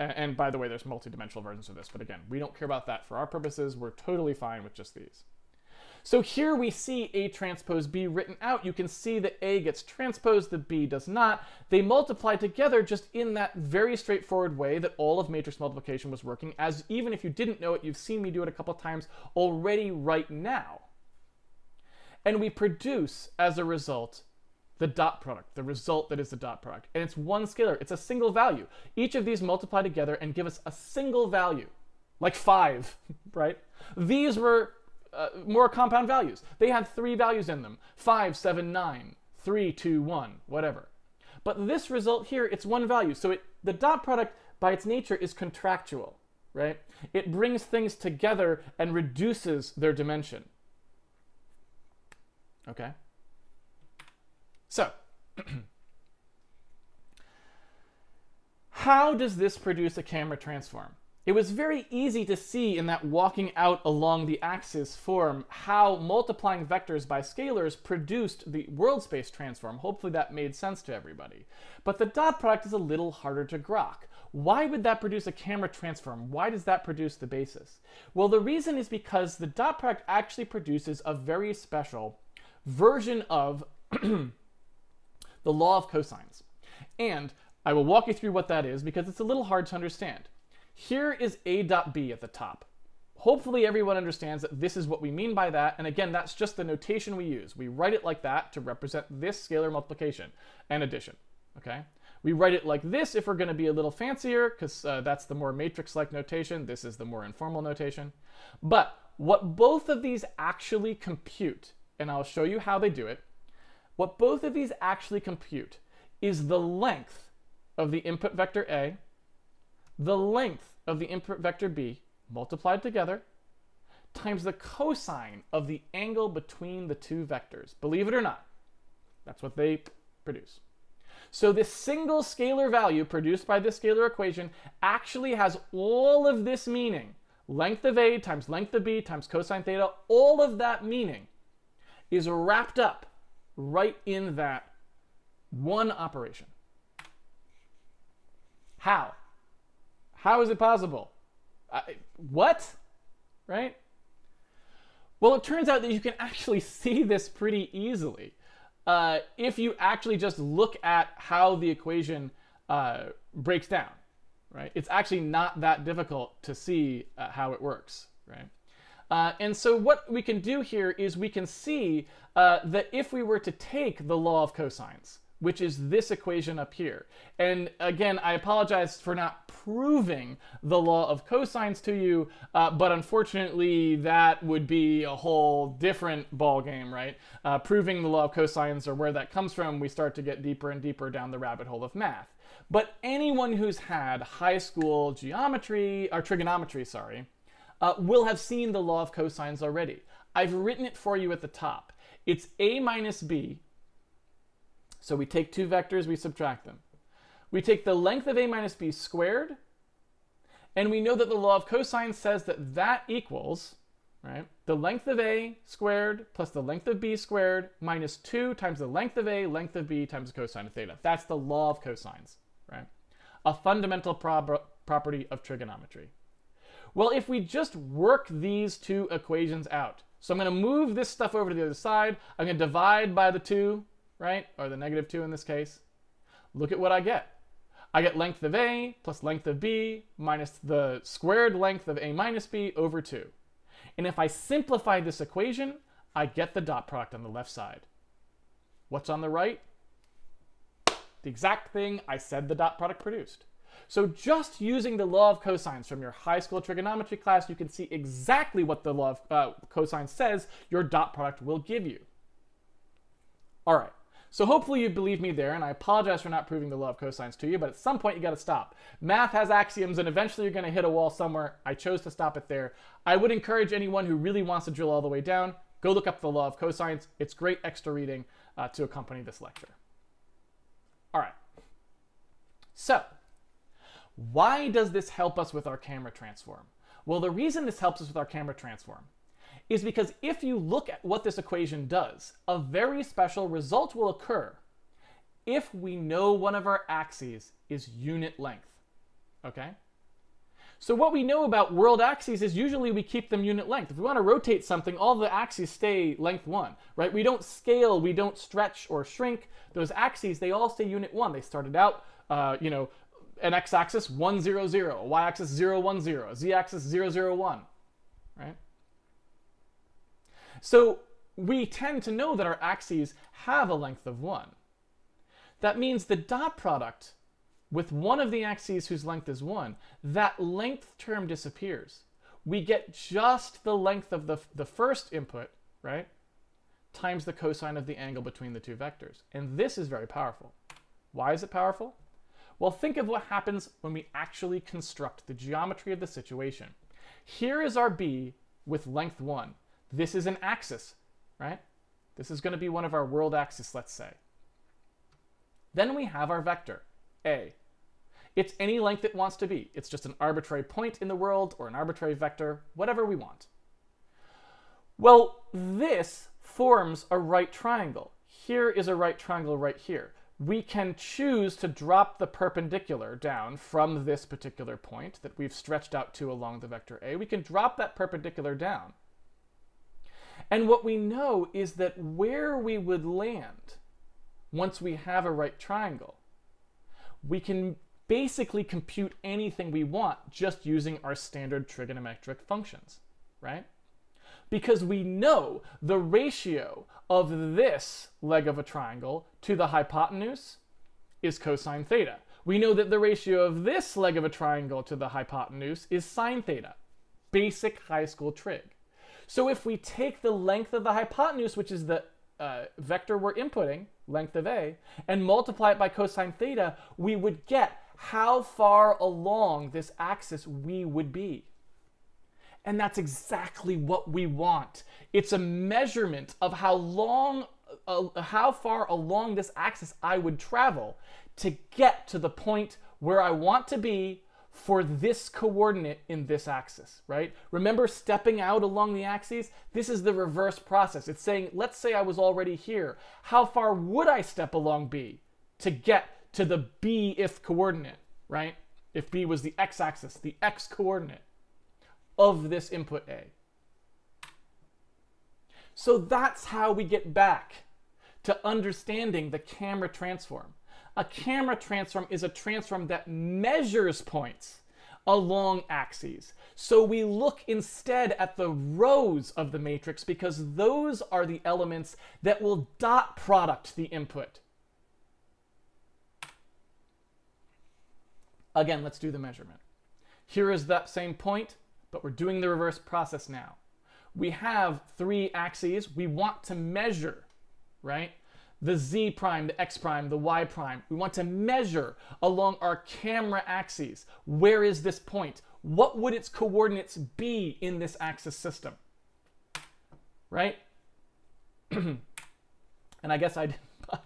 And by the way, there's multi-dimensional versions of this, but again, we don't care about that for our purposes. We're totally fine with just these. So here we see A transpose B written out. You can see that A gets transposed, the B does not. They multiply together just in that very straightforward way that all of matrix multiplication was working, as even if you didn't know it, you've seen me do it a couple times already right now. And we produce, as a result, the dot product, the result that is the dot product. And it's one scalar, it's a single value. Each of these multiply together and give us a single value, like five, right? These were uh, more compound values. They had three values in them, five, seven, nine, three, two, one, whatever. But this result here, it's one value. So it, the dot product, by its nature, is contractual, right? It brings things together and reduces their dimension. Okay? So, how does this produce a camera transform? It was very easy to see in that walking out along the axis form how multiplying vectors by scalars produced the world space transform. Hopefully that made sense to everybody. But the dot product is a little harder to grok. Why would that produce a camera transform? Why does that produce the basis? Well, the reason is because the dot product actually produces a very special version of the law of cosines. And I will walk you through what that is because it's a little hard to understand. Here is a dot b at the top. Hopefully everyone understands that this is what we mean by that. And again, that's just the notation we use. We write it like that to represent this scalar multiplication and addition, okay? We write it like this if we're gonna be a little fancier, because uh, that's the more matrix-like notation. This is the more informal notation. But what both of these actually compute, and I'll show you how they do it, what both of these actually compute is the length of the input vector A the length of the input vector b multiplied together times the cosine of the angle between the two vectors. Believe it or not, that's what they produce. So this single scalar value produced by this scalar equation actually has all of this meaning. Length of A times length of B times cosine theta, all of that meaning is wrapped up right in that one operation. How? How is it possible? what? Right? Well, it turns out that you can actually see this pretty easily. Uh, if you actually just look at how the equation uh, breaks down, right? It's actually not that difficult to see uh, how it works, right? Uh, and so what we can do here is we can see uh, that if we were to take the law of cosines, which is this equation up here. And again, I apologize for not proving the law of cosines to you, uh, but unfortunately that would be a whole different ball game, right? Uh, proving the law of cosines or where that comes from, we start to get deeper and deeper down the rabbit hole of math. But anyone who's had high school geometry, or trigonometry, sorry, uh, will have seen the law of cosines already. I've written it for you at the top. It's a minus b so we take two vectors, we subtract them. We take the length of a minus b squared, and we know that the law of cosine says that that equals, right, the length of a squared plus the length of b squared minus 2 times the length of a, length of b times the cosine of theta. That's the law of cosines, right? A fundamental prob property of trigonometry. Well, if we just work these two equations out, so I'm going to move this stuff over to the other side. I'm going to divide by the 2, right? Or the negative 2 in this case. Look at what I get. I get length of A plus length of B minus the squared length of A minus B over 2. And if I simplify this equation, I get the dot product on the left side. What's on the right? the exact thing I said the dot product produced. So just using the law of cosines from your high school trigonometry class, you can see exactly what the law of uh, cosine says your dot product will give you. All right, so hopefully you believe me there, and I apologize for not proving the law of cosines to you, but at some point you gotta stop. Math has axioms, and eventually you're gonna hit a wall somewhere. I chose to stop it there. I would encourage anyone who really wants to drill all the way down, go look up the law of cosines. It's great extra reading uh, to accompany this lecture. All right, so why does this help us with our camera transform? Well, the reason this helps us with our camera transform is because if you look at what this equation does, a very special result will occur if we know one of our axes is unit length, okay? So what we know about world axes is usually we keep them unit length. If we want to rotate something, all the axes stay length one, right? We don't scale, we don't stretch or shrink. Those axes, they all stay unit one. They started out, uh, you know, an x-axis 1, 0, 0, a y-axis 0, 1, 0, a z-axis 0, 0, 1, right? So we tend to know that our axes have a length of 1. That means the dot product with one of the axes whose length is 1, that length term disappears. We get just the length of the, the first input, right, times the cosine of the angle between the two vectors. And this is very powerful. Why is it powerful? Well, think of what happens when we actually construct the geometry of the situation. Here is our b with length 1. This is an axis, right? This is going to be one of our world axes, let's say. Then we have our vector, a. It's any length it wants to be. It's just an arbitrary point in the world or an arbitrary vector, whatever we want. Well, this forms a right triangle. Here is a right triangle right here we can choose to drop the perpendicular down from this particular point that we've stretched out to along the vector A. We can drop that perpendicular down. And what we know is that where we would land once we have a right triangle, we can basically compute anything we want just using our standard trigonometric functions, right? because we know the ratio of this leg of a triangle to the hypotenuse is cosine theta. We know that the ratio of this leg of a triangle to the hypotenuse is sine theta. Basic high school trig. So if we take the length of the hypotenuse, which is the uh, vector we're inputting, length of A, and multiply it by cosine theta, we would get how far along this axis we would be. And that's exactly what we want. It's a measurement of how long, uh, how far along this axis I would travel to get to the point where I want to be for this coordinate in this axis, right? Remember stepping out along the axes? This is the reverse process. It's saying, let's say I was already here. How far would I step along B to get to the B if coordinate, right? If B was the x-axis, the x coordinate of this input A. So that's how we get back to understanding the camera transform. A camera transform is a transform that measures points along axes. So we look instead at the rows of the matrix because those are the elements that will dot product the input. Again, let's do the measurement. Here is that same point but we're doing the reverse process now. We have three axes we want to measure, right? The z prime, the x prime, the y prime. We want to measure along our camera axes. Where is this point? What would its coordinates be in this axis system? Right? and I guess I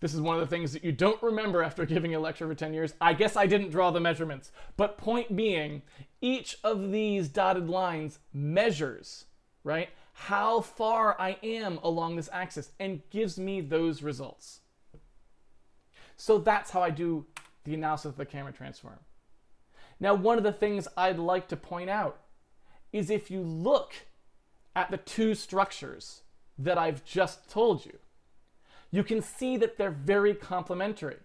this is one of the things that you don't remember after giving a lecture for 10 years. I guess I didn't draw the measurements. But point being, each of these dotted lines measures, right, how far I am along this axis and gives me those results. So that's how I do the analysis of the camera transform. Now, one of the things I'd like to point out is if you look at the two structures that I've just told you, you can see that they're very complementary.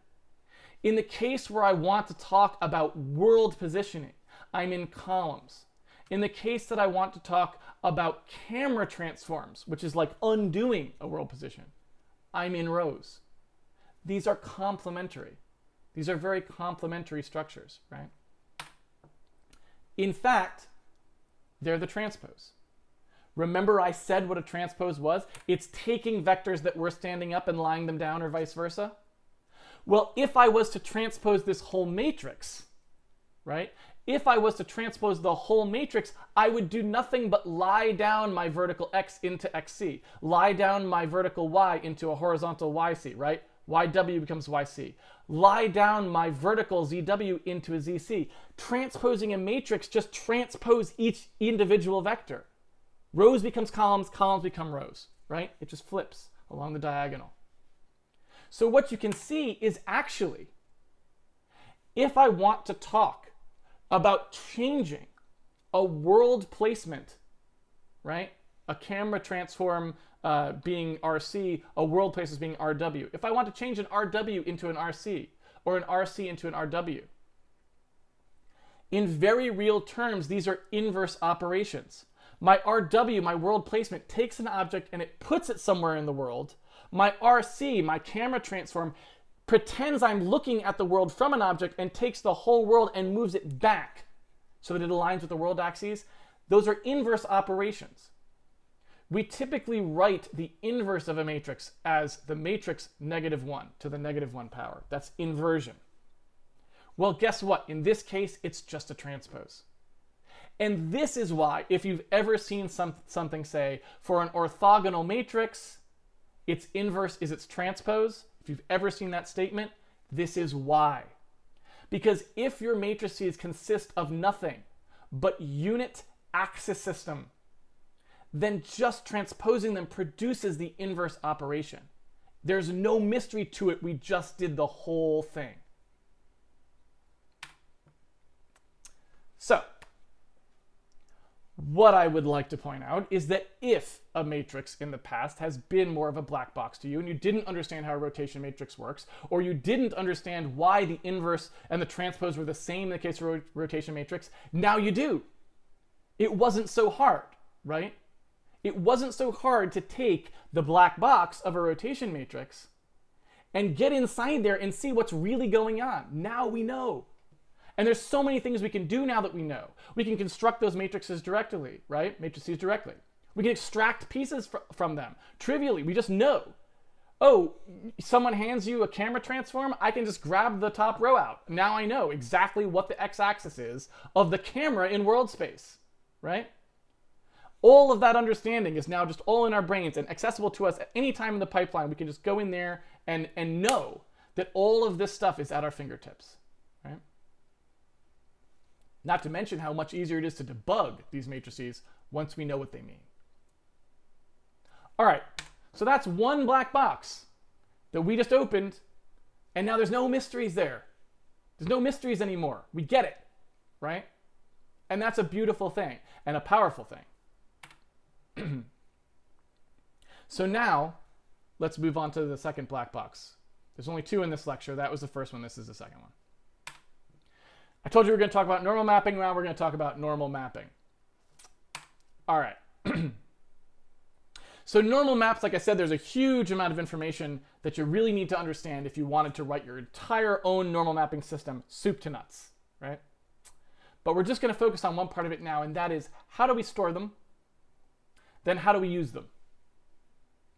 In the case where I want to talk about world positioning, I'm in columns. In the case that I want to talk about camera transforms, which is like undoing a world position, I'm in rows. These are complementary. These are very complementary structures, right? In fact, they're the transpose. Remember I said what a transpose was? It's taking vectors that were standing up and lying them down or vice versa. Well, if I was to transpose this whole matrix, right? If I was to transpose the whole matrix, I would do nothing but lie down my vertical x into xc, lie down my vertical y into a horizontal yc, right? yw becomes yc. Lie down my vertical zw into a zc. Transposing a matrix, just transpose each individual vector. Rows becomes columns, columns become rows, right? It just flips along the diagonal. So what you can see is actually, if I want to talk about changing a world placement, right? A camera transform uh, being RC, a world place as being RW. If I want to change an RW into an RC, or an RC into an RW, in very real terms, these are inverse operations. My RW, my world placement, takes an object and it puts it somewhere in the world. My RC, my camera transform, pretends I'm looking at the world from an object and takes the whole world and moves it back so that it aligns with the world axes. Those are inverse operations. We typically write the inverse of a matrix as the matrix negative 1 to the negative 1 power. That's inversion. Well, guess what? In this case, it's just a transpose. And this is why, if you've ever seen some, something say, for an orthogonal matrix, its inverse is its transpose, if you've ever seen that statement, this is why. Because if your matrices consist of nothing but unit axis system, then just transposing them produces the inverse operation. There's no mystery to it, we just did the whole thing. So, what I would like to point out is that if a matrix in the past has been more of a black box to you and you didn't understand how a rotation matrix works, or you didn't understand why the inverse and the transpose were the same in the case of a rotation matrix, now you do. It wasn't so hard, right? It wasn't so hard to take the black box of a rotation matrix and get inside there and see what's really going on. Now we know. And there's so many things we can do now that we know. We can construct those matrices directly, right? Matrices directly. We can extract pieces fr from them trivially. We just know. Oh, someone hands you a camera transform, I can just grab the top row out. Now I know exactly what the x-axis is of the camera in world space, right? All of that understanding is now just all in our brains and accessible to us at any time in the pipeline. We can just go in there and, and know that all of this stuff is at our fingertips. Not to mention how much easier it is to debug these matrices once we know what they mean. All right, so that's one black box that we just opened, and now there's no mysteries there. There's no mysteries anymore. We get it, right? And that's a beautiful thing and a powerful thing. so now, let's move on to the second black box. There's only two in this lecture. That was the first one. This is the second one. I told you we are going to talk about normal mapping. Now we're going to talk about normal mapping. All right. so normal maps, like I said, there's a huge amount of information that you really need to understand if you wanted to write your entire own normal mapping system, soup to nuts, right? But we're just going to focus on one part of it now, and that is how do we store them? Then how do we use them?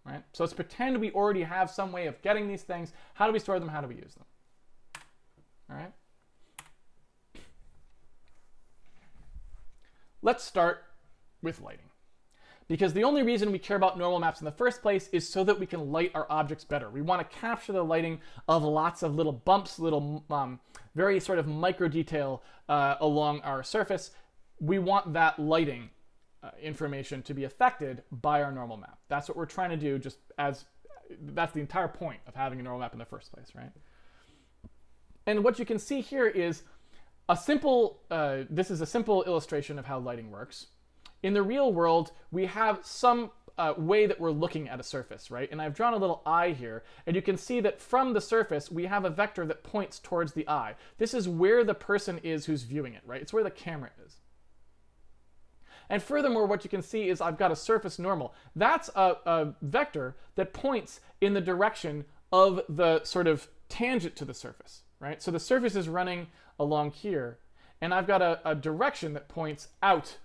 Right? So let's pretend we already have some way of getting these things. How do we store them? How do we use them? All right? Let's start with lighting. Because the only reason we care about normal maps in the first place is so that we can light our objects better. We want to capture the lighting of lots of little bumps, little um, very sort of micro detail uh, along our surface. We want that lighting uh, information to be affected by our normal map. That's what we're trying to do just as, that's the entire point of having a normal map in the first place, right? And what you can see here is a simple, uh, this is a simple illustration of how lighting works. In the real world, we have some uh, way that we're looking at a surface, right? And I've drawn a little eye here, and you can see that from the surface, we have a vector that points towards the eye. This is where the person is who's viewing it, right? It's where the camera is. And furthermore, what you can see is I've got a surface normal. That's a, a vector that points in the direction of the sort of tangent to the surface, right? So the surface is running along here, and I've got a, a direction that points out,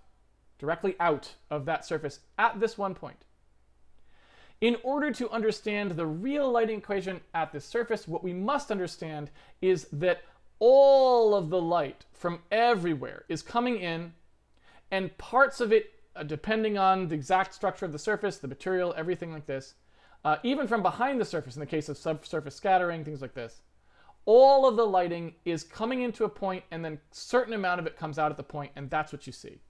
directly out of that surface at this one point. In order to understand the real lighting equation at this surface, what we must understand is that all of the light from everywhere is coming in, and parts of it, uh, depending on the exact structure of the surface, the material, everything like this, uh, even from behind the surface in the case of subsurface scattering, things like this, all of the lighting is coming into a point and then certain amount of it comes out at the point and that's what you see.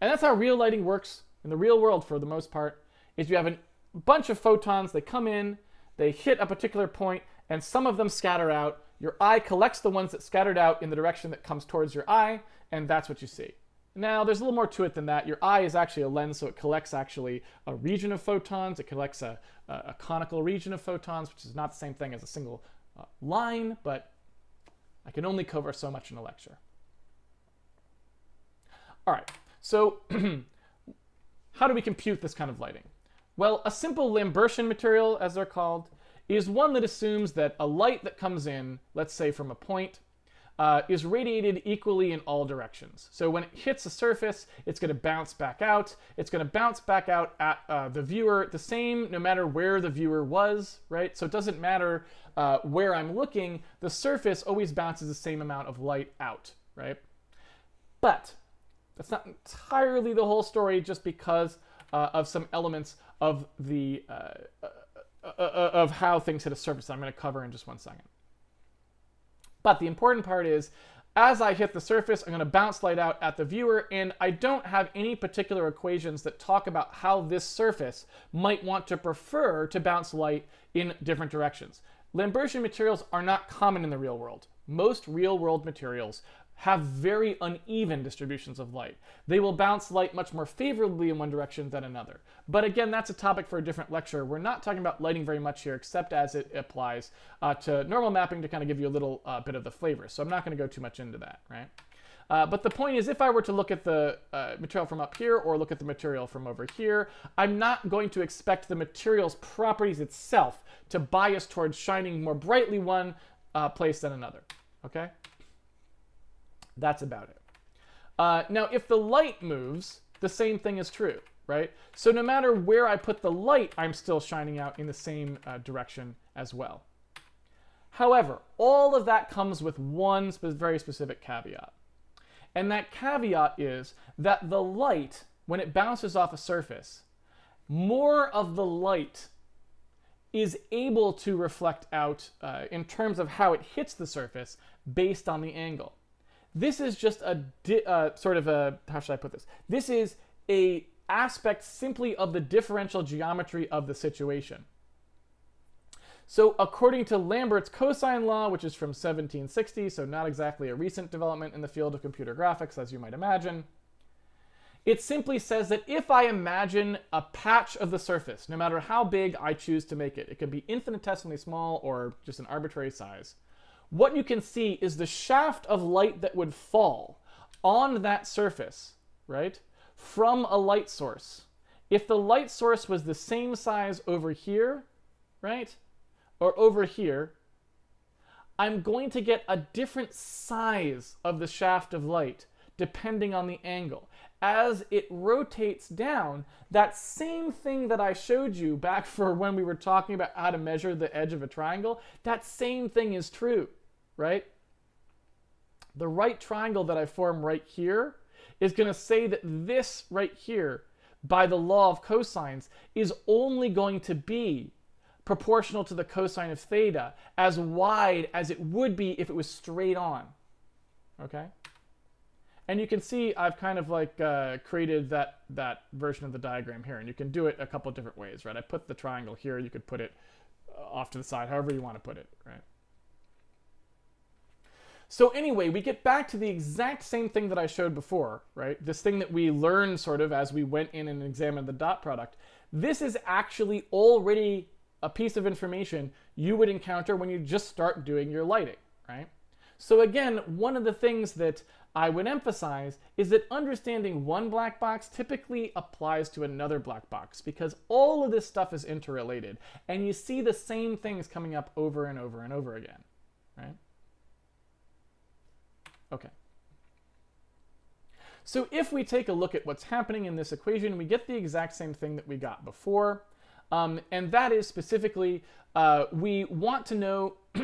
And that's how real lighting works in the real world for the most part, is you have a bunch of photons, they come in, they hit a particular point, and some of them scatter out. Your eye collects the ones that scattered out in the direction that comes towards your eye, and that's what you see. Now, there's a little more to it than that. Your eye is actually a lens, so it collects actually a region of photons. It collects a, a conical region of photons, which is not the same thing as a single uh, line, but I can only cover so much in a lecture. All right, so how do we compute this kind of lighting? Well, a simple Lambertian material, as they're called, is one that assumes that a light that comes in, let's say from a point, uh, is radiated equally in all directions. So when it hits a surface, it's going to bounce back out. It's going to bounce back out at uh, the viewer the same no matter where the viewer was, right? So it doesn't matter uh, where I'm looking, the surface always bounces the same amount of light out, right? But that's not entirely the whole story just because uh, of some elements of the uh, uh, of how things hit a surface I'm going to cover in just one second. But the important part is, as I hit the surface, I'm going to bounce light out at the viewer, and I don't have any particular equations that talk about how this surface might want to prefer to bounce light in different directions. Lambertian materials are not common in the real world. Most real world materials have very uneven distributions of light. They will bounce light much more favorably in one direction than another. But again, that's a topic for a different lecture. We're not talking about lighting very much here, except as it applies uh, to normal mapping to kind of give you a little uh, bit of the flavor. So I'm not going to go too much into that, right? Uh, but the point is, if I were to look at the uh, material from up here or look at the material from over here, I'm not going to expect the material's properties itself to bias towards shining more brightly one uh, place than another, okay? That's about it. Uh, now, if the light moves, the same thing is true, right? So no matter where I put the light, I'm still shining out in the same uh, direction as well. However, all of that comes with one very specific caveat. And that caveat is that the light, when it bounces off a surface, more of the light is able to reflect out uh, in terms of how it hits the surface based on the angle. This is just a uh, sort of a, how should I put this? This is a aspect simply of the differential geometry of the situation. So according to Lambert's cosine law, which is from 1760, so not exactly a recent development in the field of computer graphics, as you might imagine, it simply says that if I imagine a patch of the surface, no matter how big I choose to make it, it can be infinitesimally small or just an arbitrary size, what you can see is the shaft of light that would fall on that surface, right, from a light source. If the light source was the same size over here, right, or over here, I'm going to get a different size of the shaft of light depending on the angle. As it rotates down, that same thing that I showed you back for when we were talking about how to measure the edge of a triangle, that same thing is true right? The right triangle that I form right here is going to say that this right here, by the law of cosines, is only going to be proportional to the cosine of theta as wide as it would be if it was straight on. Okay? And you can see I've kind of like uh, created that, that version of the diagram here. And you can do it a couple different ways, right? I put the triangle here. You could put it uh, off to the side, however you want to put it, right? So anyway, we get back to the exact same thing that I showed before, right? This thing that we learned sort of as we went in and examined the dot product. This is actually already a piece of information you would encounter when you just start doing your lighting, right? So again, one of the things that I would emphasize is that understanding one black box typically applies to another black box because all of this stuff is interrelated and you see the same things coming up over and over and over again, right? Okay. So if we take a look at what's happening in this equation, we get the exact same thing that we got before. Um, and that is specifically, uh, we want to know,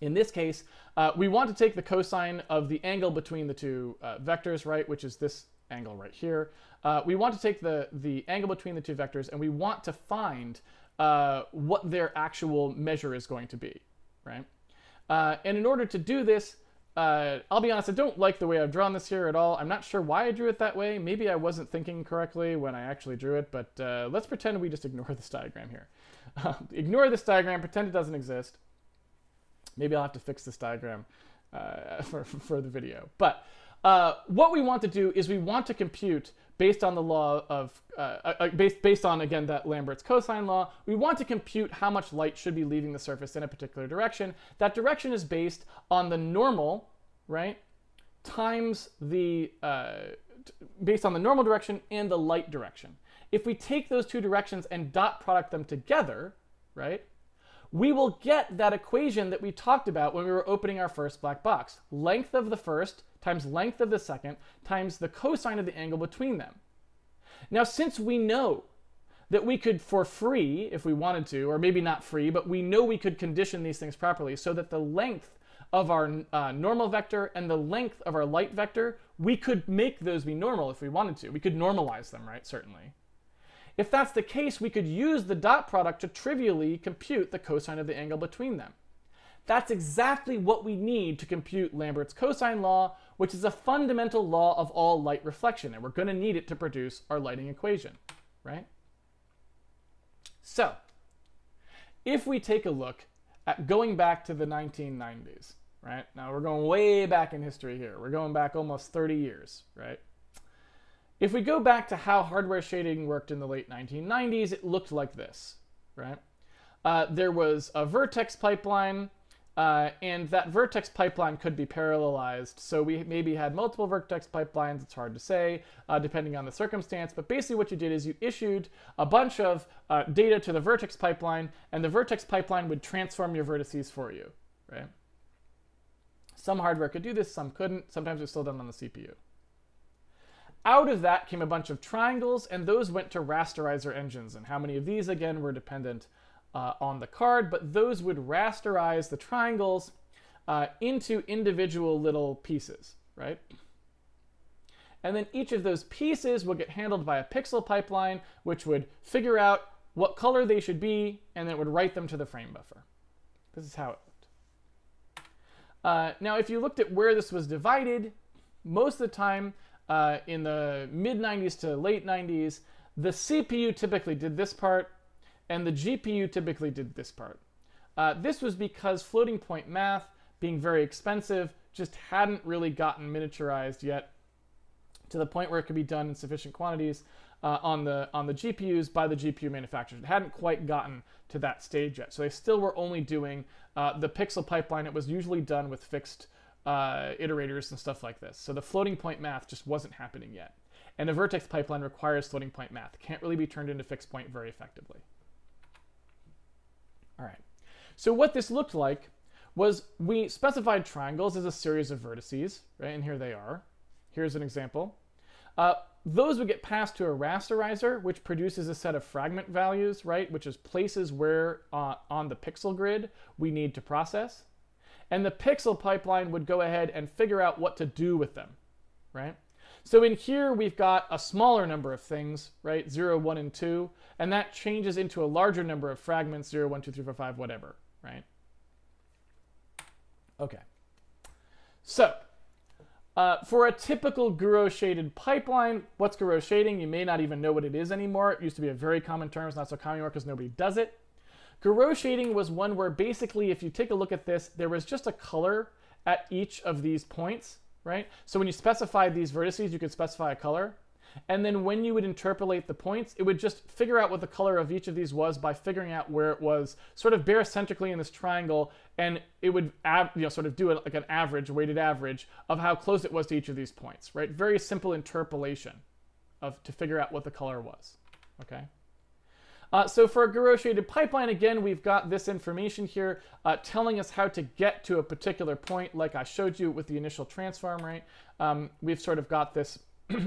in this case, uh, we want to take the cosine of the angle between the two uh, vectors, right, which is this angle right here. Uh, we want to take the, the angle between the two vectors and we want to find uh, what their actual measure is going to be, right? Uh, and in order to do this, uh, I'll be honest, I don't like the way I've drawn this here at all. I'm not sure why I drew it that way. Maybe I wasn't thinking correctly when I actually drew it, but uh, let's pretend we just ignore this diagram here. Uh, ignore this diagram, pretend it doesn't exist. Maybe I'll have to fix this diagram uh, for, for the video. But uh, what we want to do is we want to compute based on the law of, uh, uh, based, based on, again, that Lambert's cosine law, we want to compute how much light should be leaving the surface in a particular direction. That direction is based on the normal, right, times the, uh, based on the normal direction and the light direction. If we take those two directions and dot product them together, right, we will get that equation that we talked about when we were opening our first black box. Length of the first times length of the second times the cosine of the angle between them. Now, since we know that we could, for free, if we wanted to, or maybe not free, but we know we could condition these things properly so that the length of our uh, normal vector and the length of our light vector, we could make those be normal if we wanted to. We could normalize them, right? Certainly. If that's the case, we could use the dot product to trivially compute the cosine of the angle between them. That's exactly what we need to compute Lambert's cosine law, which is a fundamental law of all light reflection, and we're going to need it to produce our lighting equation, right? So, if we take a look at going back to the 1990s, right? Now we're going way back in history here. We're going back almost 30 years, right? If we go back to how hardware shading worked in the late 1990s, it looked like this, right? Uh, there was a vertex pipeline uh, and that vertex pipeline could be parallelized. So we maybe had multiple vertex pipelines, it's hard to say, uh, depending on the circumstance. But basically what you did is you issued a bunch of uh, data to the vertex pipeline, and the vertex pipeline would transform your vertices for you, right? Some hardware could do this, some couldn't. Sometimes it's still done on the CPU. Out of that came a bunch of triangles, and those went to rasterizer engines. And how many of these, again, were dependent uh, on the card, but those would rasterize the triangles uh, into individual little pieces, right? And then each of those pieces would get handled by a pixel pipeline, which would figure out what color they should be, and then it would write them to the frame buffer. This is how it looked. Uh, now, if you looked at where this was divided, most of the time uh, in the mid 90s to late 90s, the CPU typically did this part, and the GPU typically did this part. Uh, this was because floating point math, being very expensive, just hadn't really gotten miniaturized yet to the point where it could be done in sufficient quantities uh, on the on the GPUs by the GPU manufacturers. It hadn't quite gotten to that stage yet, so they still were only doing uh, the pixel pipeline. It was usually done with fixed uh, iterators and stuff like this. So the floating point math just wasn't happening yet. And a vertex pipeline requires floating point math. Can't really be turned into fixed point very effectively. All right. So what this looked like was we specified triangles as a series of vertices, right? And here they are. Here's an example. Uh, those would get passed to a rasterizer, which produces a set of fragment values, right? Which is places where uh, on the pixel grid we need to process. And the pixel pipeline would go ahead and figure out what to do with them, right? So in here, we've got a smaller number of things, right? 0, 1, and 2. And that changes into a larger number of fragments, 0, 1, 2, 3, 4, 5, whatever, right? Okay. So uh, for a typical Gouraud shaded pipeline, what's Gouraud shading? You may not even know what it is anymore. It used to be a very common term. It's not so common anymore because nobody does it. Gouraud shading was one where basically, if you take a look at this, there was just a color at each of these points, right? So when you specify these vertices, you could specify a color. And then when you would interpolate the points, it would just figure out what the color of each of these was by figuring out where it was sort of barycentrically in this triangle. And it would you know, sort of do like an average, weighted average of how close it was to each of these points, right? Very simple interpolation of to figure out what the color was, okay? Uh, so for a Gaussian pipeline, again, we've got this information here uh, telling us how to get to a particular point, like I showed you with the initial transform, right? Um, we've sort of got this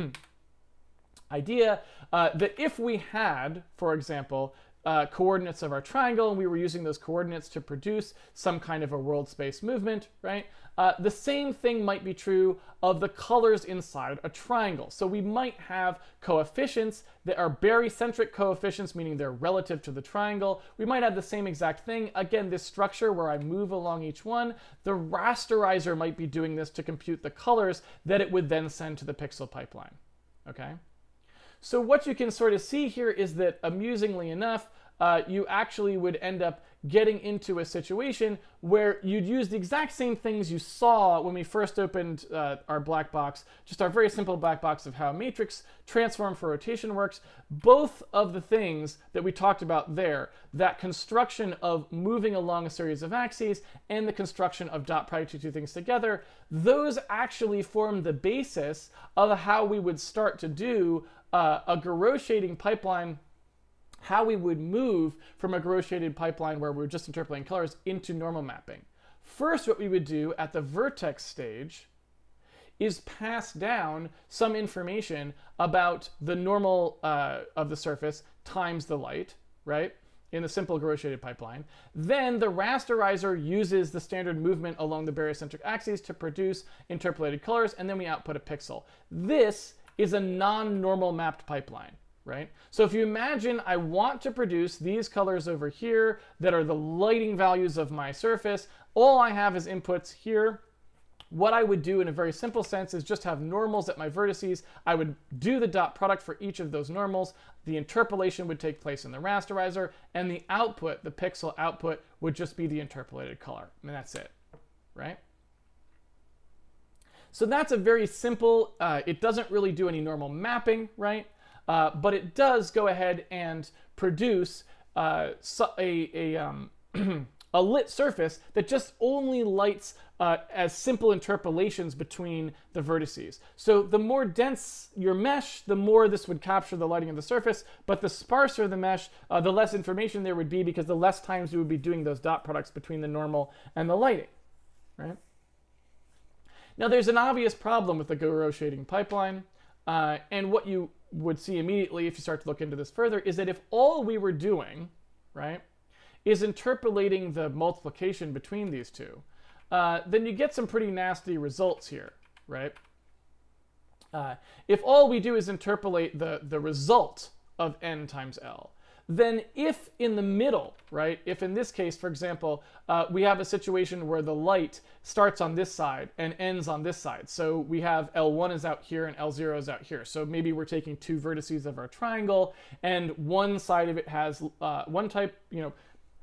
idea uh, that if we had, for example, uh, coordinates of our triangle and we were using those coordinates to produce some kind of a world space movement, right? Uh, the same thing might be true of the colors inside a triangle. So we might have coefficients that are barycentric coefficients, meaning they're relative to the triangle. We might have the same exact thing. Again, this structure where I move along each one, the rasterizer might be doing this to compute the colors that it would then send to the pixel pipeline, okay? So what you can sort of see here is that, amusingly enough, uh, you actually would end up getting into a situation where you'd use the exact same things you saw when we first opened uh, our black box, just our very simple black box of how matrix transform for rotation works. Both of the things that we talked about there, that construction of moving along a series of axes and the construction of dot product two things together, those actually form the basis of how we would start to do uh, a Gouraud shading pipeline how we would move from a Gouraud shaded pipeline where we're just interpolating colors into normal mapping. First, what we would do at the vertex stage is pass down some information about the normal uh, of the surface times the light, right? In the simple Gouraud shaded pipeline. Then the rasterizer uses the standard movement along the barycentric axes to produce interpolated colors, and then we output a pixel. This is a non-normal mapped pipeline right? So if you imagine I want to produce these colors over here that are the lighting values of my surface, all I have is inputs here. What I would do in a very simple sense is just have normals at my vertices. I would do the dot product for each of those normals. The interpolation would take place in the rasterizer, and the output, the pixel output, would just be the interpolated color. And that's it, right? So that's a very simple, uh, it doesn't really do any normal mapping, right? Uh, but it does go ahead and produce uh, a, a, um, a, lit surface that just only lights uh, as simple interpolations between the vertices. So the more dense your mesh, the more this would capture the lighting of the surface, but the sparser the mesh, uh, the less information there would be because the less times you would be doing those dot products between the normal and the lighting, right? Now there's an obvious problem with the Gouraud shading pipeline, uh, and what you would see immediately if you start to look into this further is that if all we were doing, right, is interpolating the multiplication between these two, uh, then you get some pretty nasty results here, right? Uh, if all we do is interpolate the, the result of n times L, then if in the middle, right, if in this case, for example, uh, we have a situation where the light starts on this side and ends on this side. So we have L1 is out here and L0 is out here. So maybe we're taking two vertices of our triangle and one side of it has uh, one type, you know,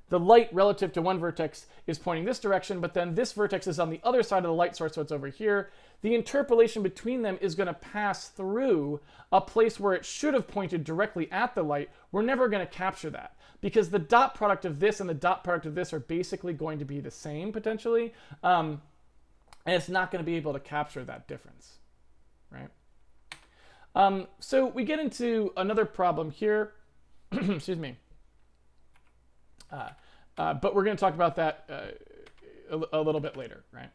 the light relative to one vertex is pointing this direction, but then this vertex is on the other side of the light source, so it's over here. The interpolation between them is going to pass through a place where it should have pointed directly at the light. We're never going to capture that because the dot product of this and the dot product of this are basically going to be the same potentially. Um, and it's not going to be able to capture that difference, right? Um, so we get into another problem here. Excuse me. Uh, uh, but we're going to talk about that uh, a, a, little bit later, right?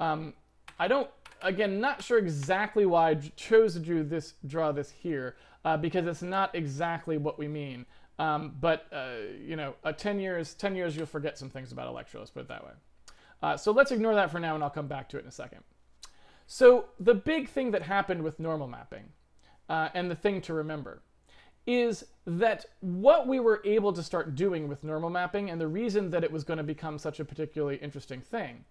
Um, I don't, again, not sure exactly why I chose to draw this, draw this here, uh, because it's not exactly what we mean. Um, but, uh, you know, 10 years, 10 years you'll forget some things about Electro, let's put it that way. Uh, so let's ignore that for now, and I'll come back to it in a second. So the big thing that happened with normal mapping, and the thing to remember, is that what we were able to start doing with normal mapping, and the reason that it was going to become such a particularly interesting thing,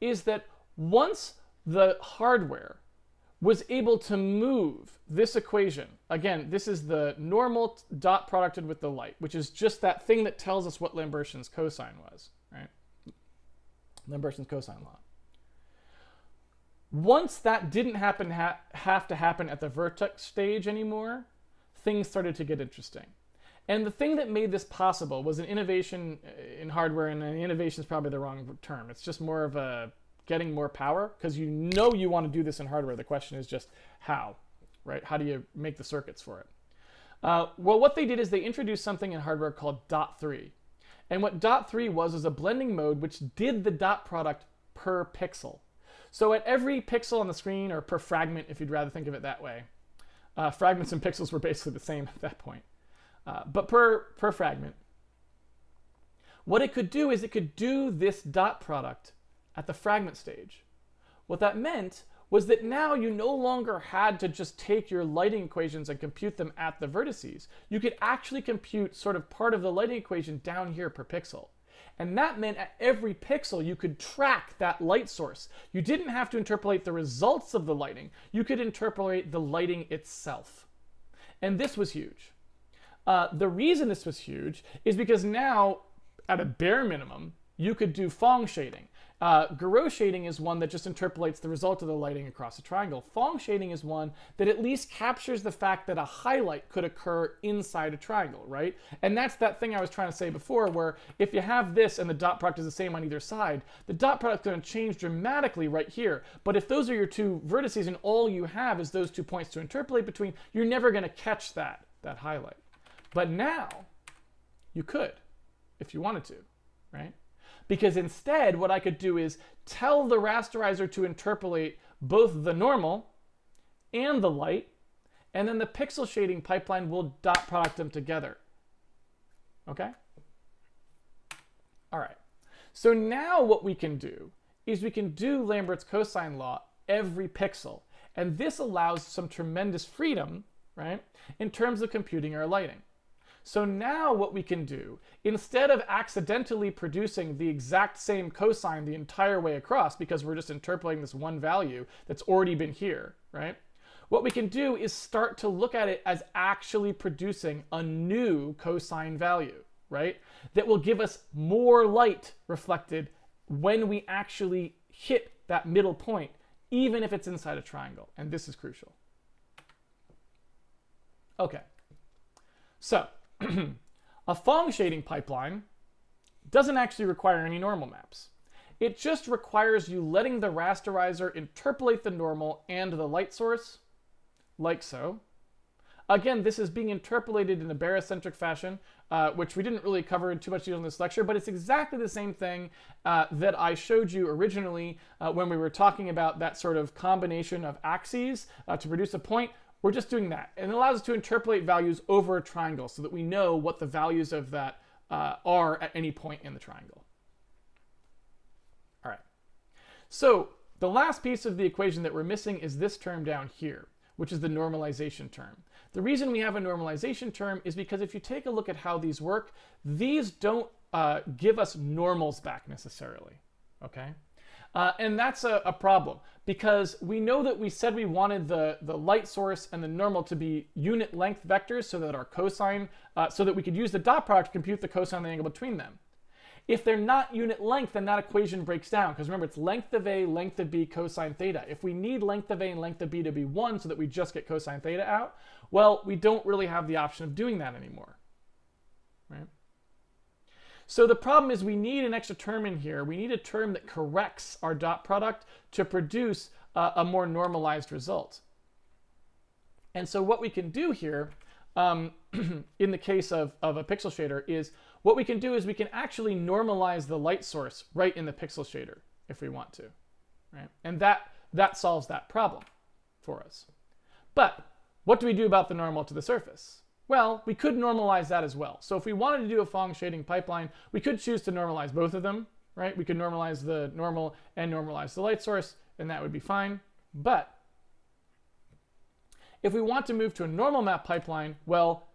is that once the hardware was able to move this equation, again, this is the normal dot producted with the light, which is just that thing that tells us what Lambertian's cosine was, right? Lambertian's cosine law. Once that didn't happen ha have to happen at the vertex stage anymore, things started to get interesting. And the thing that made this possible was an innovation uh, in hardware, and an innovation is probably the wrong term. It's just more of a getting more power because you know you want to do this in hardware. The question is just how, right? How do you make the circuits for it? Uh, well, what they did is they introduced something in hardware called dot three. And what dot three was is a blending mode which did the dot product per pixel. So at every pixel on the screen, or per fragment if you'd rather think of it that way, uh, fragments and pixels were basically the same at that point. Uh, but per, per fragment, what it could do is it could do this dot product at the fragment stage. What that meant was that now you no longer had to just take your lighting equations and compute them at the vertices. You could actually compute sort of part of the lighting equation down here per pixel. And that meant at every pixel you could track that light source. You didn't have to interpolate the results of the lighting, you could interpolate the lighting itself. And this was huge. Uh, the reason this was huge is because now, at a bare minimum, you could do Phong shading. Uh, Gouraud shading is one that just interpolates the result of the lighting across a triangle. Phong shading is one that at least captures the fact that a highlight could occur inside a triangle, right? And that's that thing I was trying to say before, where if you have this and the dot product is the same on either side, the dot product is going to change dramatically right here. But if those are your two vertices and all you have is those two points to interpolate between, you're never going to catch that, that highlight. But now, you could, if you wanted to, right? Because instead, what I could do is tell the rasterizer to interpolate both the normal and the light, and then the pixel shading pipeline will dot product them together. Okay? All right. So now what we can do is we can do Lambert's cosine law every pixel. And this allows some tremendous freedom, right, in terms of computing our lighting. So now what we can do, instead of accidentally producing the exact same cosine the entire way across, because we're just interpolating this one value that's already been here, right? What we can do is start to look at it as actually producing a new cosine value, right? That will give us more light reflected when we actually hit that middle point, even if it's inside a triangle. And this is crucial. Okay. So a Phong shading pipeline doesn't actually require any normal maps. It just requires you letting the rasterizer interpolate the normal and the light source, like so. Again, this is being interpolated in a barycentric fashion, uh, which we didn't really cover in too much detail in this lecture, but it's exactly the same thing uh, that I showed you originally uh, when we were talking about that sort of combination of axes uh, to produce a point. We're just doing that. And it allows us to interpolate values over a triangle so that we know what the values of that uh, are at any point in the triangle. All right. So the last piece of the equation that we're missing is this term down here, which is the normalization term. The reason we have a normalization term is because if you take a look at how these work, these don't uh, give us normals back necessarily, okay? Uh, and that's a, a, problem because we know that we said we wanted the, the light source and the normal to be unit length vectors so that our cosine, uh, so that we could use the dot product to compute the cosine of the angle between them. If they're not unit length, then that equation breaks down because remember it's length of A, length of B, cosine theta. If we need length of A and length of B to be one so that we just get cosine theta out, well, we don't really have the option of doing that anymore? So the problem is we need an extra term in here. We need a term that corrects our dot product to produce uh, a more normalized result. And so what we can do here um, in the case of, of a pixel shader is what we can do is we can actually normalize the light source right in the pixel shader if we want to, right? And that, that solves that problem for us. But what do we do about the normal to the surface? Well, we could normalize that as well. So if we wanted to do a Phong shading pipeline, we could choose to normalize both of them, right? We could normalize the normal and normalize the light source, and that would be fine. But if we want to move to a normal map pipeline, well,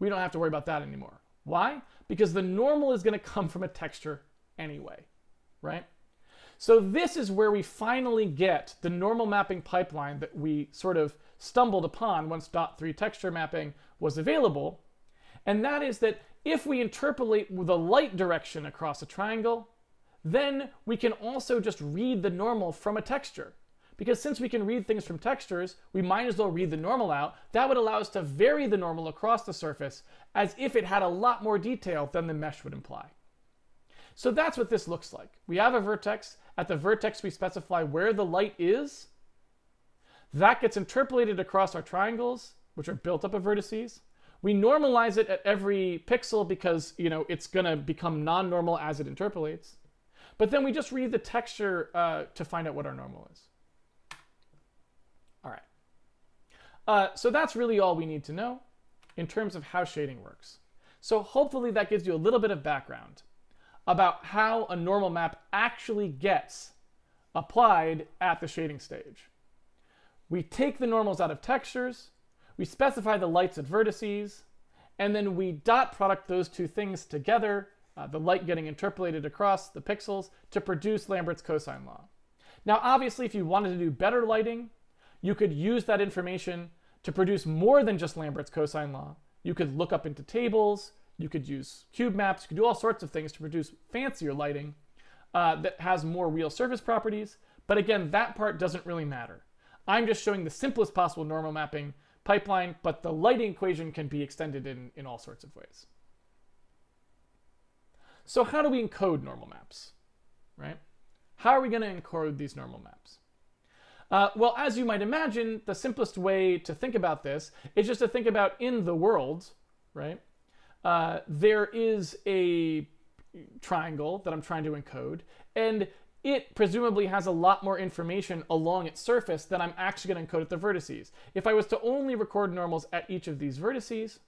we don't have to worry about that anymore. Why? Because the normal is going to come from a texture anyway, right? So this is where we finally get the normal mapping pipeline that we sort of stumbled upon once dot 3 texture mapping was available. And that is that if we interpolate the light direction across a triangle, then we can also just read the normal from a texture. because since we can read things from textures, we might as well read the normal out. That would allow us to vary the normal across the surface as if it had a lot more detail than the mesh would imply. So that's what this looks like. We have a vertex. At the vertex, we specify where the light is. That gets interpolated across our triangles, which are built up of vertices. We normalize it at every pixel because, you know, it's going to become non-normal as it interpolates. But then we just read the texture uh, to find out what our normal is. All right. Uh, so that's really all we need to know in terms of how shading works. So hopefully that gives you a little bit of background about how a normal map actually gets applied at the shading stage. We take the normals out of textures, we specify the lights at vertices, and then we dot product those two things together, uh, the light getting interpolated across the pixels, to produce Lambert's cosine law. Now, obviously, if you wanted to do better lighting, you could use that information to produce more than just Lambert's cosine law. You could look up into tables, you could use cube maps, you could do all sorts of things to produce fancier lighting uh, that has more real surface properties. But again, that part doesn't really matter. I'm just showing the simplest possible normal mapping pipeline, but the lighting equation can be extended in, in all sorts of ways. So how do we encode normal maps, right? How are we going to encode these normal maps? Uh, well, as you might imagine, the simplest way to think about this is just to think about in the world, right? Uh, there is a triangle that I'm trying to encode, and it presumably has a lot more information along its surface than I'm actually going to encode at the vertices. If I was to only record normals at each of these vertices,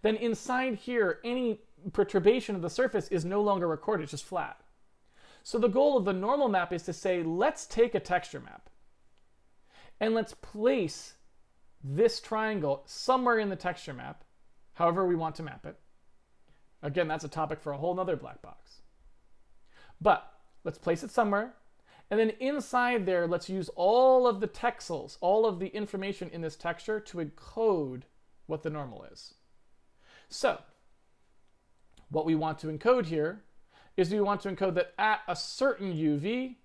then inside here, any perturbation of the surface is no longer recorded, it's just flat. So the goal of the normal map is to say, let's take a texture map and let's place this triangle somewhere in the texture map, however we want to map it. Again, that's a topic for a whole nother black box. But Let's place it somewhere. And then inside there, let's use all of the texels, all of the information in this texture to encode what the normal is. So what we want to encode here is we want to encode that at a certain UV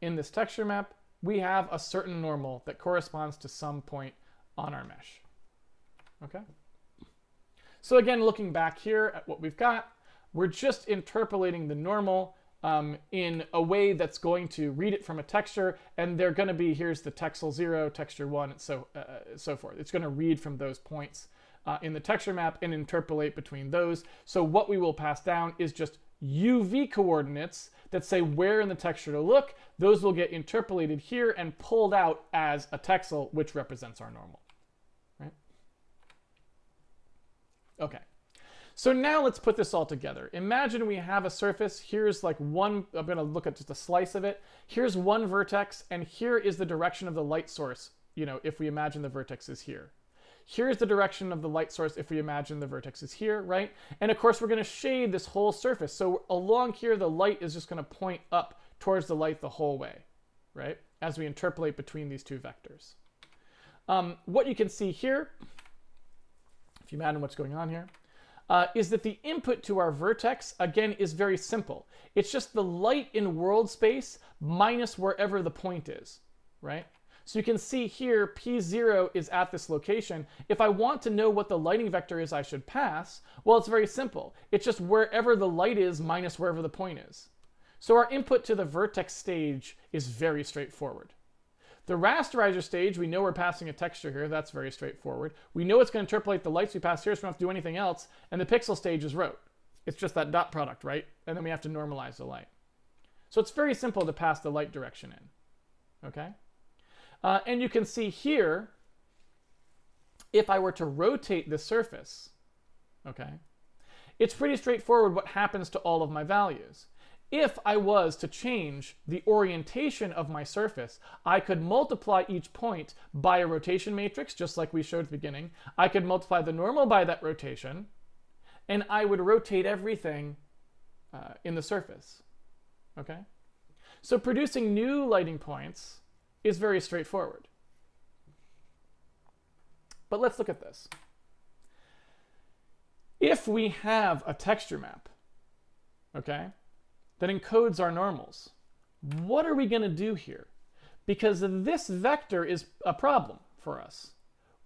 in this texture map, we have a certain normal that corresponds to some point on our mesh. Okay? So again, looking back here at what we've got, we're just interpolating the normal um, in a way that's going to read it from a texture, and they're going to be here's the texel zero, texture one, and so uh, so forth. It's going to read from those points uh, in the texture map and interpolate between those. So what we will pass down is just UV coordinates that say where in the texture to look. Those will get interpolated here and pulled out as a texel, which represents our normal. Right? Okay. So now let's put this all together. Imagine we have a surface. Here's like one, I'm gonna look at just a slice of it. Here's one vertex, and here is the direction of the light source, you know, if we imagine the vertex is here. Here's the direction of the light source if we imagine the vertex is here, right? And of course, we're gonna shade this whole surface. So along here, the light is just gonna point up towards the light the whole way, right? As we interpolate between these two vectors. Um, what you can see here, if you imagine what's going on here, uh, is that the input to our vertex, again, is very simple. It's just the light in world space minus wherever the point is, right? So you can see here, P0 is at this location. If I want to know what the lighting vector is I should pass, well, it's very simple. It's just wherever the light is minus wherever the point is. So our input to the vertex stage is very straightforward. The rasterizer stage, we know we're passing a texture here. That's very straightforward. We know it's going to interpolate the lights we pass here, so we don't have to do anything else. And the pixel stage is rote. It's just that dot product, right? And then we have to normalize the light. So it's very simple to pass the light direction in. Okay? Uh, and you can see here, if I were to rotate the surface, okay, it's pretty straightforward what happens to all of my values. If I was to change the orientation of my surface, I could multiply each point by a rotation matrix, just like we showed at the beginning. I could multiply the normal by that rotation, and I would rotate everything uh, in the surface. Okay? So producing new lighting points is very straightforward. But let's look at this. If we have a texture map, okay, that encodes our normals. What are we going to do here? because this vector is a problem for us.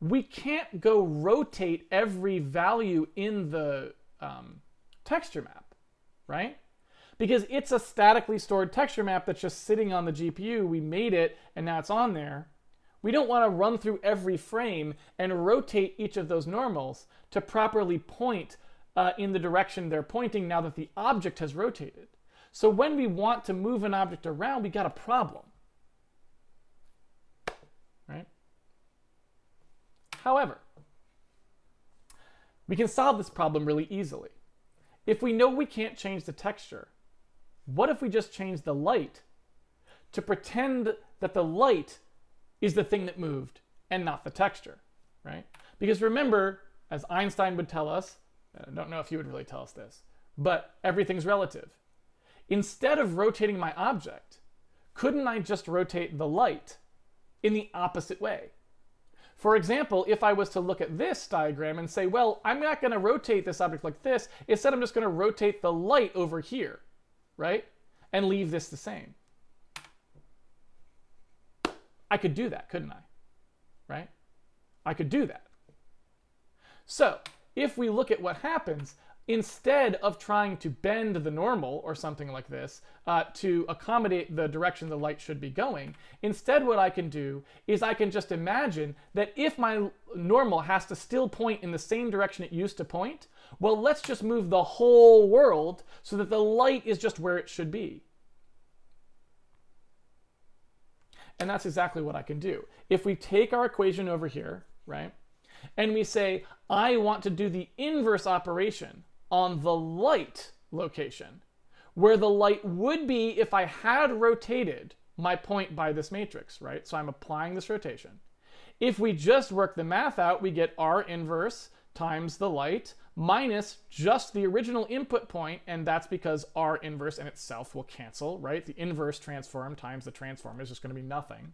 We can't go rotate every value in the um, texture map, right? Because it's a statically stored texture map that's just sitting on the GPU. We made it and now it's on there. We don't want to run through every frame and rotate each of those normals to properly point uh, in the direction they're pointing now that the object has rotated. So when we want to move an object around, we got a problem. Right? However, we can solve this problem really easily. If we know we can't change the texture, what if we just change the light to pretend that the light is the thing that moved and not the texture, right? Because remember, as Einstein would tell us, I don't know if he would really tell us this, but everything's relative. Instead of rotating my object, couldn't I just rotate the light in the opposite way? For example, if I was to look at this diagram and say, well, I'm not going to rotate this object like this, instead I'm just going to rotate the light over here, right? And leave this the same. I could do that, couldn't I? Right? I could do that. So, if we look at what happens, instead of trying to bend the normal or something like this uh, to accommodate the direction the light should be going, instead what I can do is I can just imagine that if my normal has to still point in the same direction it used to point, well, let's just move the whole world so that the light is just where it should be. And that's exactly what I can do. If we take our equation over here, right, and we say, I want to do the inverse operation on the light location, where the light would be if I had rotated my point by this matrix, right? So I'm applying this rotation. If we just work the math out, we get R inverse times the light minus just the original input point, and that's because R inverse in itself will cancel, right? The inverse transform times the transform is just going to be nothing.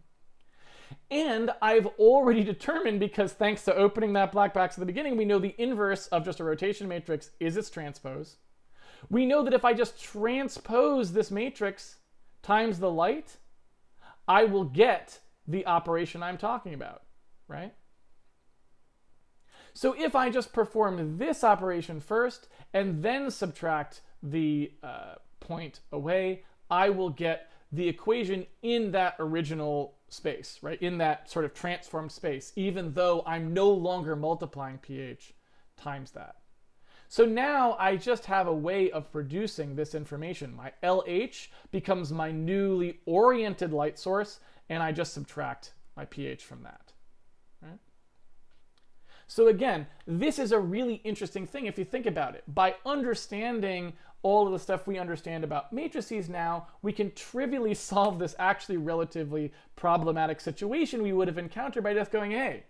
And I've already determined, because thanks to opening that black box at the beginning, we know the inverse of just a rotation matrix is its transpose. We know that if I just transpose this matrix times the light, I will get the operation I'm talking about, right? So if I just perform this operation first and then subtract the uh, point away, I will get the equation in that original space, right? In that sort of transformed space, even though I'm no longer multiplying pH times that. So now I just have a way of producing this information. My LH becomes my newly oriented light source, and I just subtract my pH from that. So again, this is a really interesting thing if you think about it. By understanding all of the stuff we understand about matrices now, we can trivially solve this actually relatively problematic situation we would have encountered by just going, hey,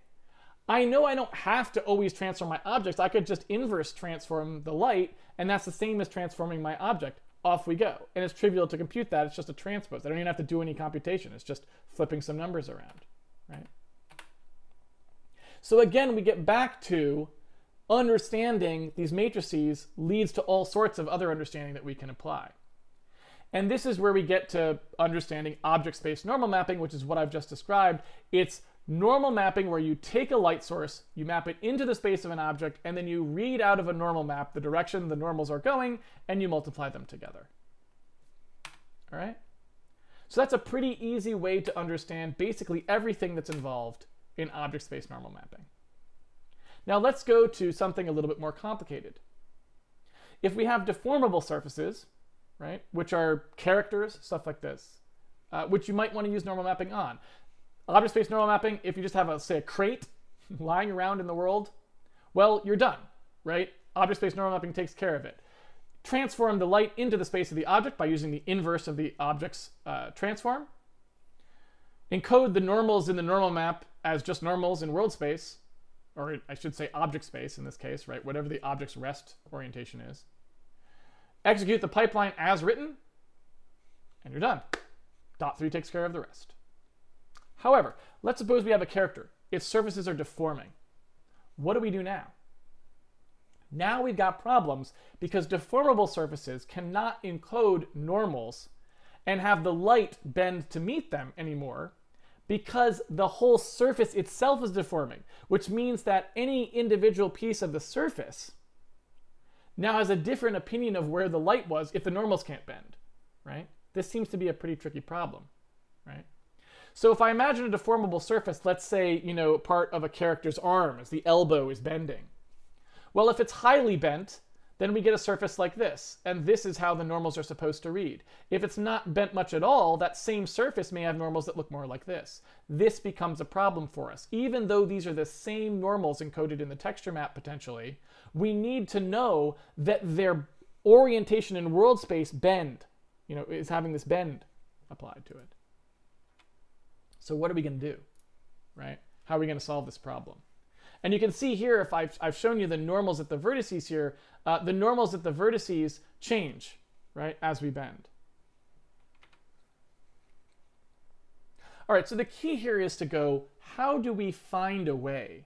I know I don't have to always transform my objects. I could just inverse transform the light, and that's the same as transforming my object. Off we go. And it's trivial to compute that. It's just a transpose. I don't even have to do any computation. It's just flipping some numbers around, right? So again, we get back to understanding these matrices leads to all sorts of other understanding that we can apply. And this is where we get to understanding object space normal mapping, which is what I've just described. It's normal mapping where you take a light source, you map it into the space of an object, and then you read out of a normal map the direction the normals are going, and you multiply them together. All right? So that's a pretty easy way to understand basically everything that's involved in object space normal mapping. Now let's go to something a little bit more complicated. If we have deformable surfaces, right, which are characters, stuff like this, uh, which you might want to use normal mapping on. Object space normal mapping, if you just have, a, say, a crate lying around in the world, well, you're done, right? Object space normal mapping takes care of it. Transform the light into the space of the object by using the inverse of the object's uh, transform. Encode the normals in the normal map as just normals in world space, or I should say object space in this case, right? Whatever the object's rest orientation is. Execute the pipeline as written, and you're done. Dot 3 takes care of the rest. However, let's suppose we have a character. Its surfaces are deforming. What do we do now? Now we've got problems because deformable surfaces cannot encode normals and have the light bend to meet them anymore because the whole surface itself is deforming, which means that any individual piece of the surface now has a different opinion of where the light was if the normals can't bend, right? This seems to be a pretty tricky problem, right? So if I imagine a deformable surface, let's say, you know, part of a character's arm as the elbow is bending. Well, if it's highly bent, then we get a surface like this, and this is how the normals are supposed to read. If it's not bent much at all, that same surface may have normals that look more like this. This becomes a problem for us. Even though these are the same normals encoded in the texture map potentially, we need to know that their orientation in world space bend, you know, is having this bend applied to it. So what are we going to do, right? How are we going to solve this problem? And you can see here, if I've, I've shown you the normals at the vertices here, uh, the normals at the vertices change, right, as we bend. All right, so the key here is to go, how do we find a way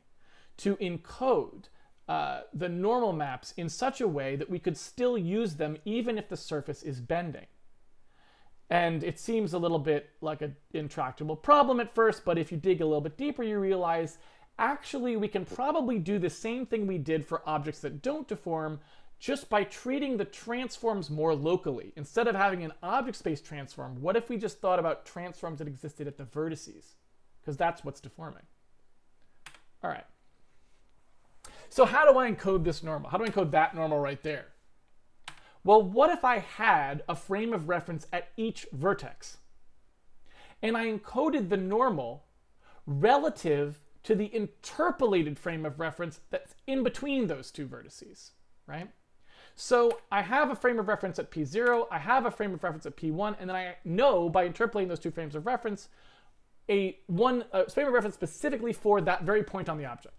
to encode uh, the normal maps in such a way that we could still use them even if the surface is bending? And it seems a little bit like an intractable problem at first, but if you dig a little bit deeper, you realize actually we can probably do the same thing we did for objects that don't deform just by treating the transforms more locally. Instead of having an object space transform, what if we just thought about transforms that existed at the vertices? Because that's what's deforming. All right. So how do I encode this normal? How do I encode that normal right there? Well, what if I had a frame of reference at each vertex? And I encoded the normal relative to the interpolated frame of reference that's in between those two vertices, right? So I have a frame of reference at P0, I have a frame of reference at P1, and then I know by interpolating those two frames of reference, a one a frame of reference specifically for that very point on the object.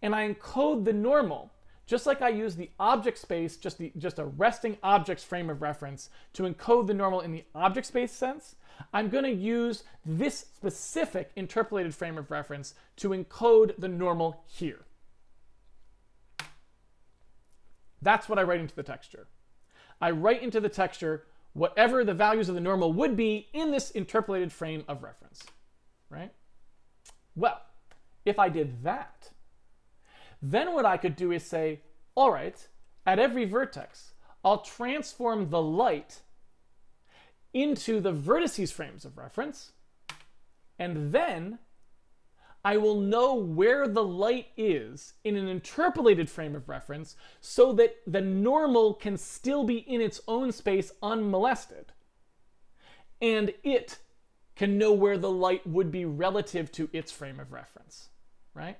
And I encode the normal, just like I use the object space, just, the, just a resting objects frame of reference to encode the normal in the object space sense, I'm going to use this specific interpolated frame of reference to encode the normal here. That's what I write into the texture. I write into the texture whatever the values of the normal would be in this interpolated frame of reference, right? Well, if I did that, then what I could do is say, all right, at every vertex, I'll transform the light into the vertices frames of reference, and then I will know where the light is in an interpolated frame of reference so that the normal can still be in its own space unmolested. And it can know where the light would be relative to its frame of reference, right?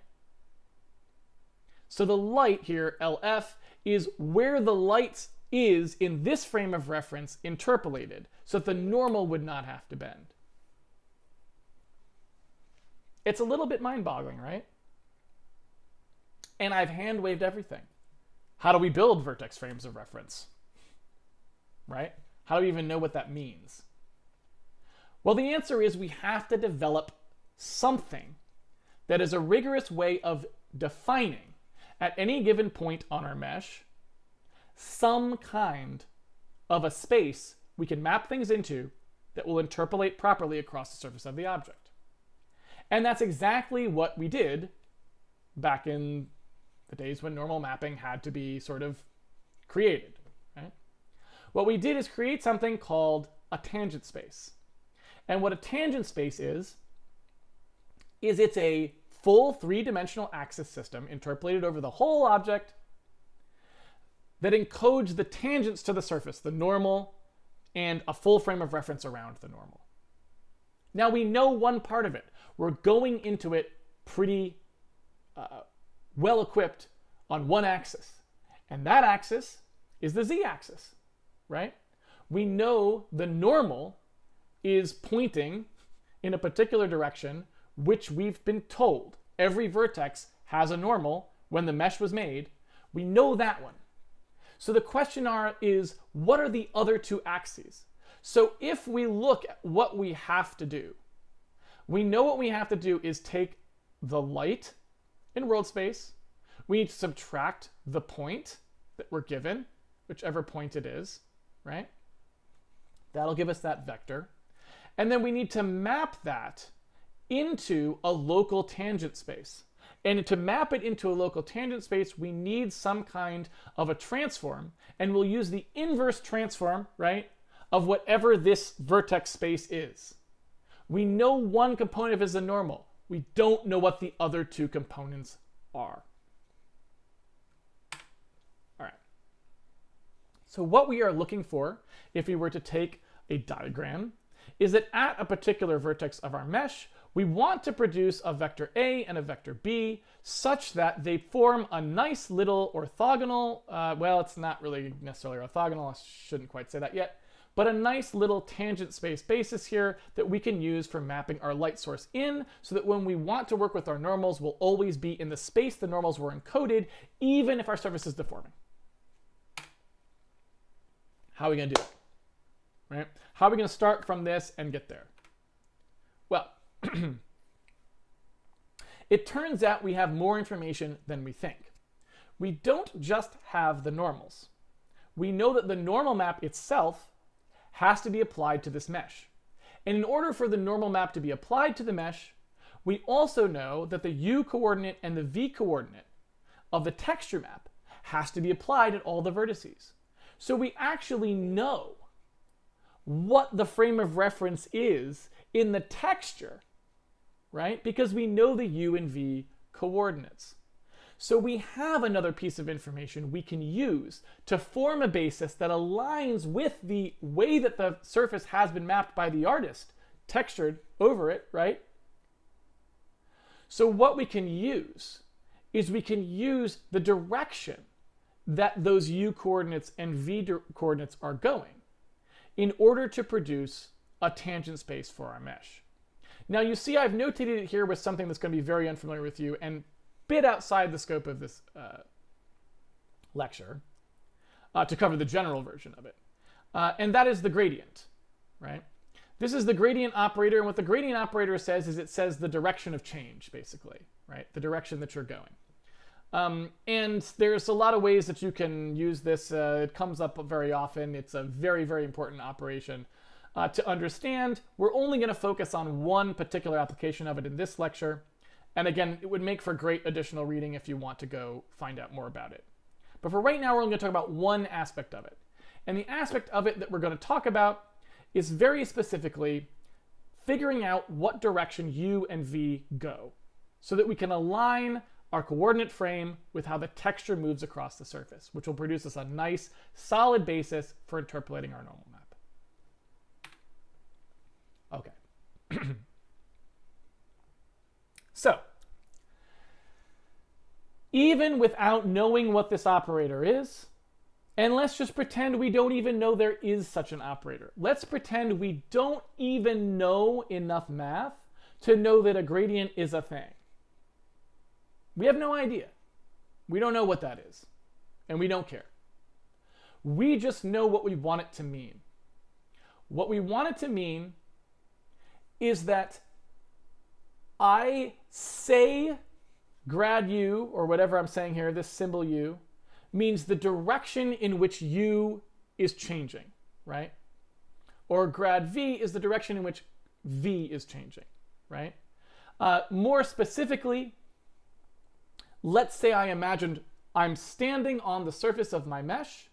So the light here, LF, is where the light is in this frame of reference interpolated so that the normal would not have to bend. It's a little bit mind boggling, right? And I've hand waved everything. How do we build vertex frames of reference? Right? How do we even know what that means? Well, the answer is we have to develop something that is a rigorous way of defining at any given point on our mesh some kind of a space we can map things into that will interpolate properly across the surface of the object. And that's exactly what we did back in the days when normal mapping had to be sort of created. Right? What we did is create something called a tangent space. And what a tangent space is, is it's a full three-dimensional axis system interpolated over the whole object that encodes the tangents to the surface, the normal, and a full frame of reference around the normal. Now we know one part of it. We're going into it pretty uh, well equipped on one axis. And that axis is the z-axis, right? We know the normal is pointing in a particular direction, which we've been told. Every vertex has a normal when the mesh was made. We know that one. So the question are, is, what are the other two axes? So if we look at what we have to do, we know what we have to do is take the light in world space, we need to subtract the point that we're given, whichever point it is, right? That'll give us that vector. And then we need to map that into a local tangent space. And to map it into a local tangent space, we need some kind of a transform, and we'll use the inverse transform, right, of whatever this vertex space is. We know one component is a normal. We don't know what the other two components are. All right. So what we are looking for, if we were to take a diagram, is that at a particular vertex of our mesh, we want to produce a vector A and a vector B such that they form a nice little orthogonal, uh, well, it's not really necessarily orthogonal, I shouldn't quite say that yet, but a nice little tangent space basis here that we can use for mapping our light source in so that when we want to work with our normals, we'll always be in the space the normals were encoded, even if our surface is deforming. How are we going to do it? Right? How are we going to start from this and get there? It turns out we have more information than we think. We don't just have the normals. We know that the normal map itself has to be applied to this mesh. And in order for the normal map to be applied to the mesh, we also know that the u coordinate and the v coordinate of the texture map has to be applied at all the vertices. So we actually know what the frame of reference is in the texture, right? Because we know the u and v coordinates. So we have another piece of information we can use to form a basis that aligns with the way that the surface has been mapped by the artist, textured over it, right? So what we can use is we can use the direction that those u coordinates and v coordinates are going in order to produce a tangent space for our mesh. Now you see I've notated it here with something that's going to be very unfamiliar with you and bit outside the scope of this uh, lecture uh, to cover the general version of it. Uh, and that is the gradient, right? This is the gradient operator, and what the gradient operator says is it says the direction of change, basically, right? The direction that you're going. Um, and there's a lot of ways that you can use this. Uh, it comes up very often. It's a very, very important operation uh, to understand. We're only going to focus on one particular application of it in this lecture. And again, it would make for great additional reading if you want to go find out more about it. But for right now, we're only going to talk about one aspect of it. And the aspect of it that we're going to talk about is very specifically figuring out what direction u and v go so that we can align our coordinate frame with how the texture moves across the surface, which will produce us a nice, solid basis for interpolating our normal. Okay. So, even without knowing what this operator is, and let's just pretend we don't even know there is such an operator. Let's pretend we don't even know enough math to know that a gradient is a thing. We have no idea. We don't know what that is, and we don't care. We just know what we want it to mean. What we want it to mean is that I say grad u, or whatever I'm saying here, this symbol u, means the direction in which u is changing, right? Or grad v is the direction in which v is changing, right? Uh, more specifically, let's say I imagined I'm standing on the surface of my mesh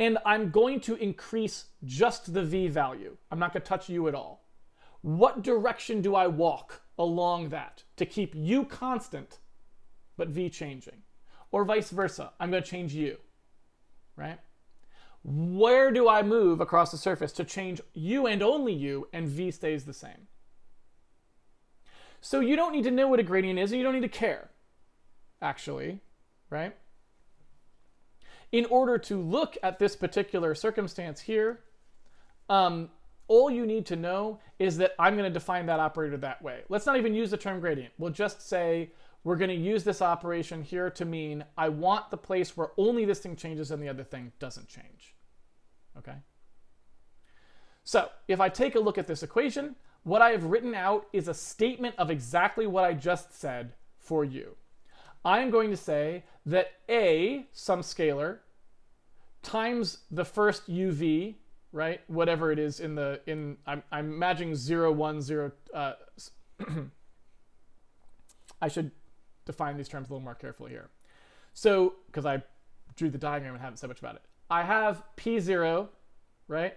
and I'm going to increase just the v value. I'm not going to touch u at all. What direction do I walk along that to keep u constant, but v changing. Or vice versa, I'm going to change u, right? Where do I move across the surface to change u and only u, and v stays the same? So you don't need to know what a gradient is, and you don't need to care, actually, right? In order to look at this particular circumstance here, um, all you need to know is that I'm going to define that operator that way. Let's not even use the term gradient. We'll just say we're going to use this operation here to mean I want the place where only this thing changes and the other thing doesn't change. Okay? So if I take a look at this equation, what I have written out is a statement of exactly what I just said for you. I am going to say that a, some scalar, times the first uv right? Whatever it is in the in I'm I'm imagining zero one zero uh, I should define these terms a little more carefully here. So, because I drew the diagram and haven't said much about it. I have P0, right?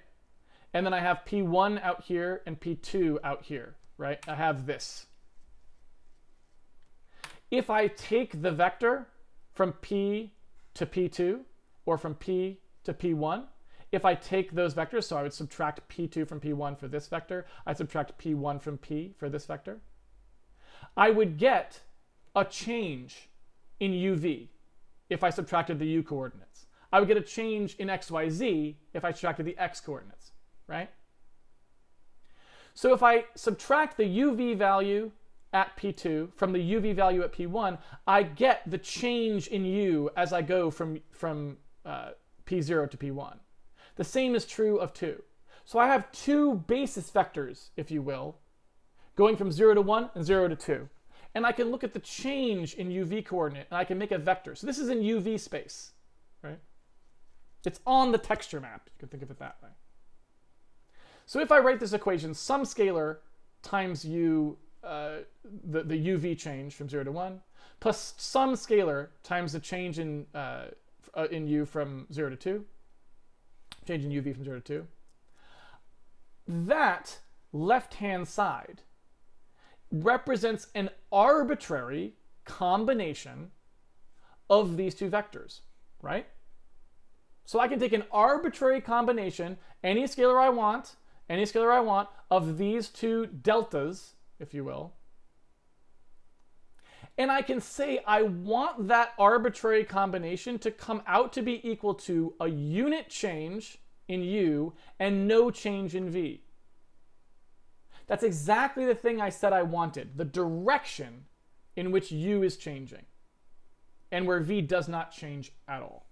And then I have P1 out here and P2 out here, right? I have this. If I take the vector from P to P2 or from P to P1, if I take those vectors, so I would subtract P2 from P1 for this vector, I subtract P1 from P for this vector, I would get a change in UV if I subtracted the U coordinates. I would get a change in XYZ if I subtracted the X coordinates, right? So if I subtract the UV value at P2 from the UV value at P1, I get the change in U as I go from, from uh, P0 to P1. The same is true of 2. So I have two basis vectors, if you will, going from 0 to 1 and 0 to 2. And I can look at the change in UV coordinate and I can make a vector. So this is in UV space, right? It's on the texture map. You can think of it that way. So if I write this equation, some scalar times u, uh, the, the uv change from 0 to 1, plus some scalar times the change in, uh, uh, in u from 0 to 2, change in uv from 0 to 2, that left-hand side represents an arbitrary combination of these two vectors, right? So I can take an arbitrary combination, any scalar I want, any scalar I want, of these two deltas, if you will, and I can say I want that arbitrary combination to come out to be equal to a unit change in U and no change in V. That's exactly the thing I said I wanted, the direction in which U is changing and where V does not change at all.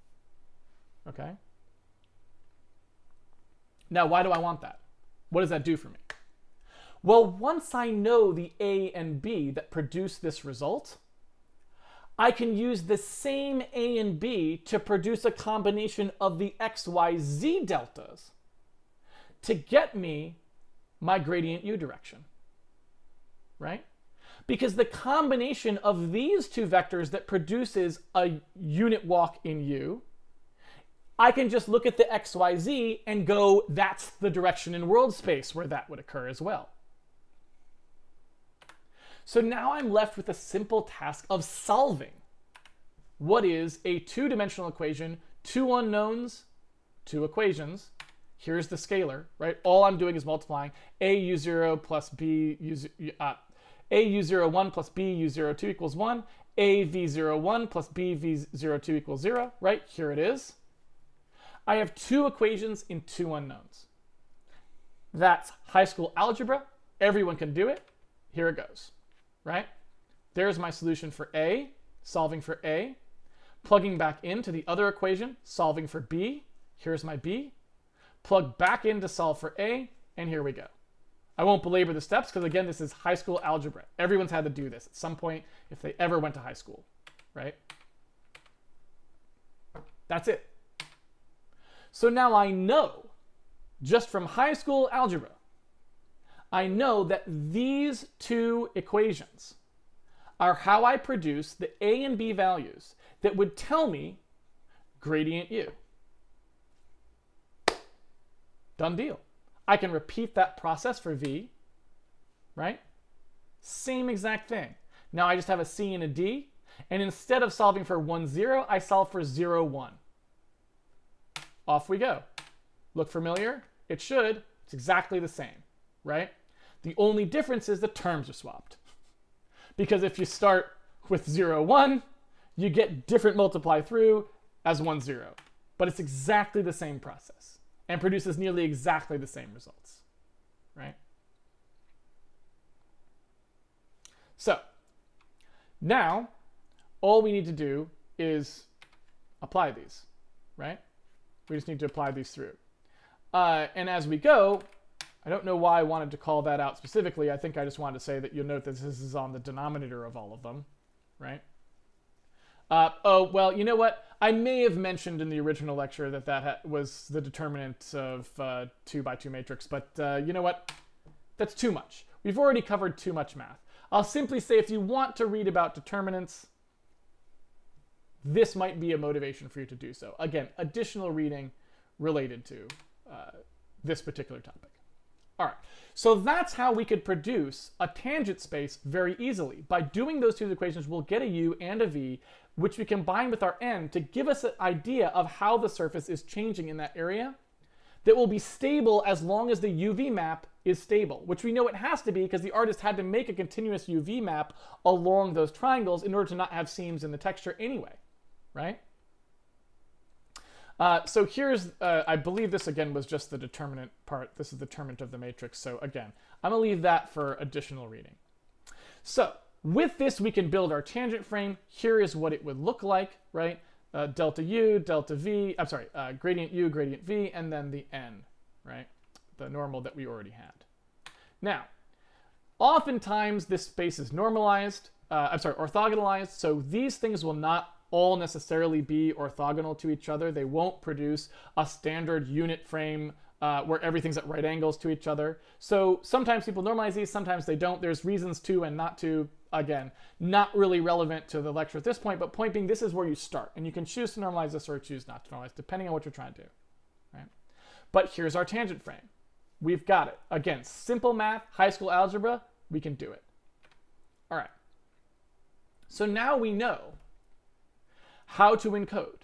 Okay? Now, why do I want that? What does that do for me? Well, once I know the A and B that produce this result, I can use the same A and B to produce a combination of the XYZ deltas to get me my gradient u direction, right? Because the combination of these two vectors that produces a unit walk in u, I can just look at the xyz and go, that's the direction in world space where that would occur as well. So now I'm left with a simple task of solving what is a two-dimensional equation, two unknowns, two equations, Here's the scalar, right? All I'm doing is multiplying a u0 plus b u, uh, a u01 plus b u02 equals 1, a v01 plus b v02 equals 0, right? Here it is. I have two equations in two unknowns. That's high school algebra. Everyone can do it. Here it goes, right? There's my solution for A, solving for A. Plugging back into the other equation, solving for B. Here's my B plug back in to solve for A, and here we go. I won't belabor the steps because again, this is high school algebra. Everyone's had to do this at some point if they ever went to high school, right? That's it. So now I know, just from high school algebra, I know that these two equations are how I produce the A and B values that would tell me gradient U. Done deal. I can repeat that process for V, right? Same exact thing. Now I just have a C and a D, and instead of solving for 1, 0, I solve for 0, 1. Off we go. Look familiar? It should. It's exactly the same, right? The only difference is the terms are swapped. Because if you start with 0, 1, you get different multiply through as 1, 0. But it's exactly the same process and produces nearly exactly the same results, right? So now all we need to do is apply these, right? We just need to apply these through. Uh, and as we go, I don't know why I wanted to call that out specifically. I think I just wanted to say that you'll note that this is on the denominator of all of them, right? Uh, oh, well, you know what? I may have mentioned in the original lecture that that was the determinant of uh, 2 by 2 matrix, but uh, you know what? That's too much. We've already covered too much math. I'll simply say if you want to read about determinants, this might be a motivation for you to do so. Again, additional reading related to uh, this particular topic. All right, so that's how we could produce a tangent space very easily. By doing those two equations, we'll get a u and a v, which we combine with our n to give us an idea of how the surface is changing in that area that will be stable as long as the UV map is stable, which we know it has to be because the artist had to make a continuous UV map along those triangles in order to not have seams in the texture anyway, right? Uh, so here's, uh, I believe this again was just the determinant part. This is the determinant of the matrix. So again, I'm gonna leave that for additional reading. So with this, we can build our tangent frame. Here is what it would look like, right? Uh, delta U, delta V, I'm sorry, uh, gradient U, gradient V, and then the N, right? The normal that we already had. Now, oftentimes this space is normalized, uh, I'm sorry, orthogonalized, so these things will not all necessarily be orthogonal to each other. They won't produce a standard unit frame uh, where everything's at right angles to each other. So sometimes people normalize these, sometimes they don't. There's reasons to and not to. Again, not really relevant to the lecture at this point, but point being, this is where you start. And you can choose to normalize this or choose not to normalize, depending on what you're trying to do. Right? But here's our tangent frame. We've got it. Again, simple math, high school algebra, we can do it. All right. So now we know how to encode.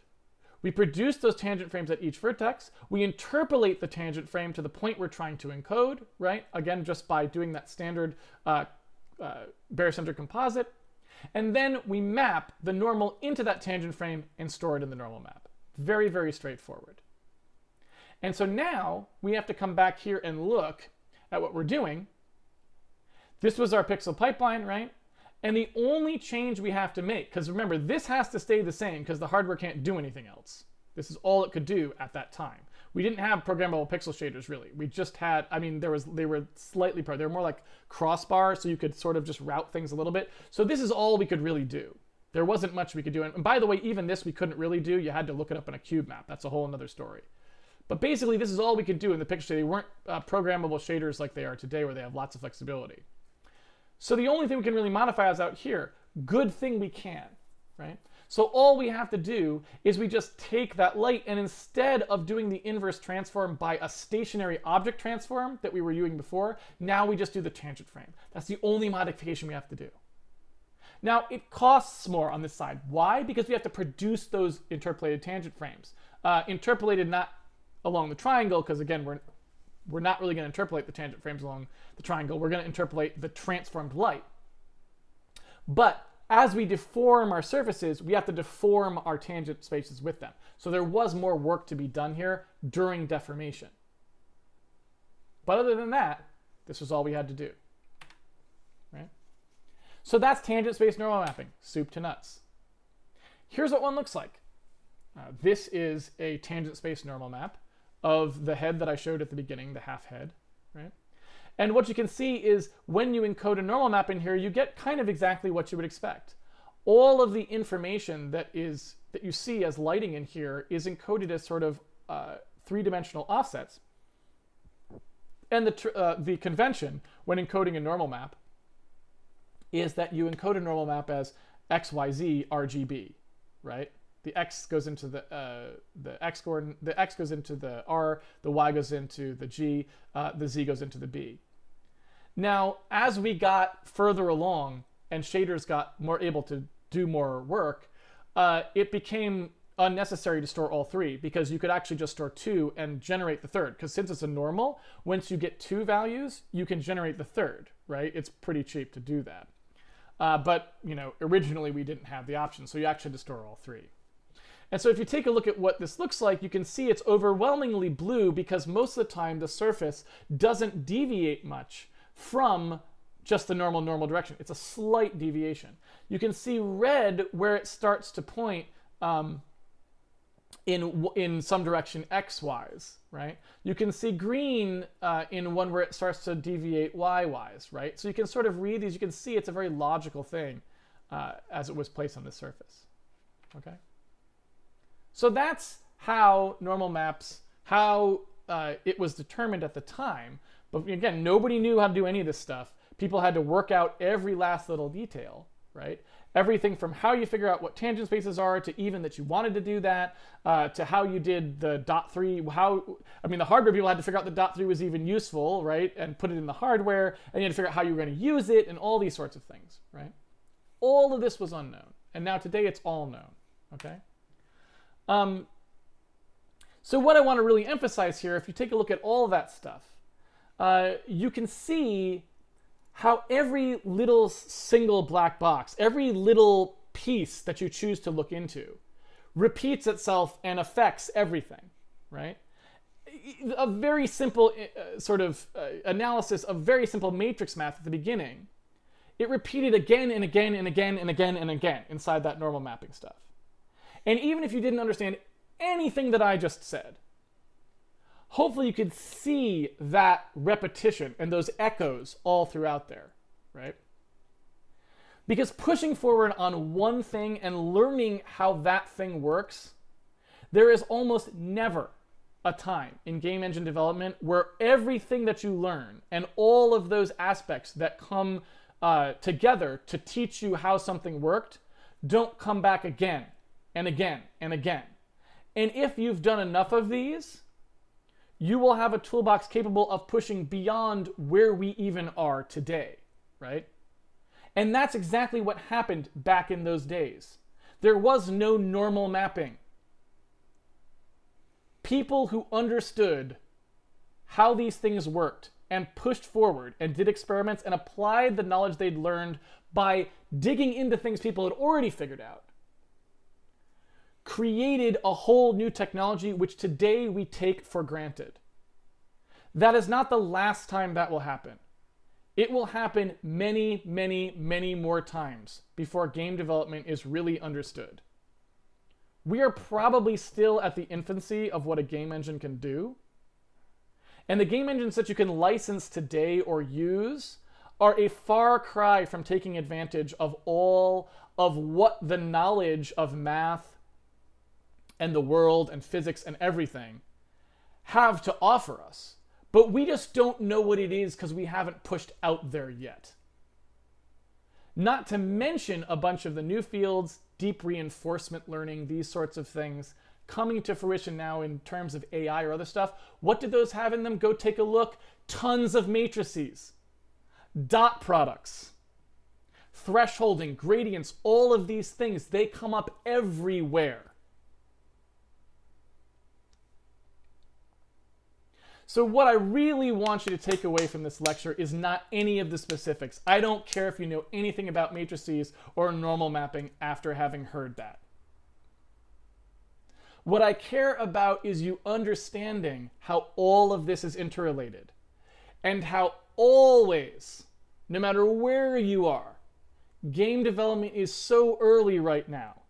We produce those tangent frames at each vertex. We interpolate the tangent frame to the point we're trying to encode, right? Again, just by doing that standard uh, uh, barycenter composite. And then we map the normal into that tangent frame and store it in the normal map. Very, very straightforward. And so now we have to come back here and look at what we're doing. This was our pixel pipeline, right? And the only change we have to make, because remember, this has to stay the same because the hardware can't do anything else. This is all it could do at that time. We didn't have programmable pixel shaders really. We just had, I mean, there was they were slightly pro. They were more like crossbar, so you could sort of just route things a little bit. So this is all we could really do. There wasn't much we could do. And by the way, even this we couldn't really do. You had to look it up in a cube map. That's a whole another story. But basically, this is all we could do in the picture. They weren't uh, programmable shaders like they are today, where they have lots of flexibility. So the only thing we can really modify is out here. Good thing we can, right? So all we have to do is we just take that light and instead of doing the inverse transform by a stationary object transform that we were doing before, now we just do the tangent frame. That's the only modification we have to do. Now it costs more on this side. Why? Because we have to produce those interpolated tangent frames. Uh, interpolated not along the triangle, because again, we're we're not really going to interpolate the tangent frames along the triangle. We're going to interpolate the transformed light. But as we deform our surfaces, we have to deform our tangent spaces with them. So there was more work to be done here during deformation. But other than that, this was all we had to do. Right? So that's tangent space normal mapping, soup to nuts. Here's what one looks like. Uh, this is a tangent space normal map of the head that I showed at the beginning, the half head, right? And what you can see is when you encode a normal map in here, you get kind of exactly what you would expect. All of the information that is that you see as lighting in here is encoded as sort of uh, three-dimensional offsets. And the, uh, the convention when encoding a normal map is that you encode a normal map as XYZ RGB, right? The x goes into the uh, the x coordinate, the x goes into the r, the y goes into the g, uh, the z goes into the b. Now, as we got further along and shaders got more able to do more work, uh, it became unnecessary to store all three because you could actually just store two and generate the third. Because since it's a normal, once you get two values, you can generate the third, right? It's pretty cheap to do that. Uh, but you know, originally we didn't have the option, so you actually had to store all three. And so if you take a look at what this looks like, you can see it's overwhelmingly blue because most of the time the surface doesn't deviate much from just the normal, normal direction. It's a slight deviation. You can see red where it starts to point um, in, in some direction x-wise, right? You can see green uh, in one where it starts to deviate y-wise, right? So you can sort of read these. You can see it's a very logical thing uh, as it was placed on the surface, okay? So that's how normal maps, how uh, it was determined at the time. But again, nobody knew how to do any of this stuff. people had to work out every last little detail, right? Everything from how you figure out what tangent spaces are to even that you wanted to do that, uh, to how you did the dot three, how, I mean, the hardware people had to figure out the dot three was even useful, right? And put it in the hardware, and you had to figure out how you were going to use it and all these sorts of things, right? All of this was unknown. And now today it's all known, okay? Um, so what I want to really emphasize here, if you take a look at all that stuff, uh, you can see how every little single black box, every little piece that you choose to look into, repeats itself and affects everything, right? A very simple uh, sort of uh, analysis of very simple matrix math at the beginning, it repeated again and again and again and again and again inside that normal mapping stuff. And even if you didn't understand anything that I just said, hopefully you could see that repetition and those echoes all throughout there, right? Because pushing forward on one thing and learning how that thing works, there is almost never a time in game engine development where everything that you learn and all of those aspects that come uh, together to teach you how something worked don't come back again and again and again. And if you've done enough of these, you will have a toolbox capable of pushing beyond where we even are today, right? And that's exactly what happened back in those days. There was no normal mapping. People who understood how these things worked and pushed forward and did experiments and applied the knowledge they'd learned by digging into things people had already figured out created a whole new technology which today we take for granted. That is not the last time that will happen. It will happen many, many, many more times before game development is really understood. We are probably still at the infancy of what a game engine can do. And the game engines that you can license today or use are a far cry from taking advantage of all of what the knowledge of math and the world and physics and everything have to offer us. But we just don't know what it is because we haven't pushed out there yet. Not to mention a bunch of the new fields, deep reinforcement learning, these sorts of things coming to fruition now in terms of AI or other stuff. What did those have in them? Go take a look. Tons of matrices, dot products, thresholding, gradients, all of these things, they come up everywhere. So what I really want you to take away from this lecture is not any of the specifics. I don't care if you know anything about matrices or normal mapping after having heard that. What I care about is you understanding how all of this is interrelated and how always, no matter where you are, game development is so early right now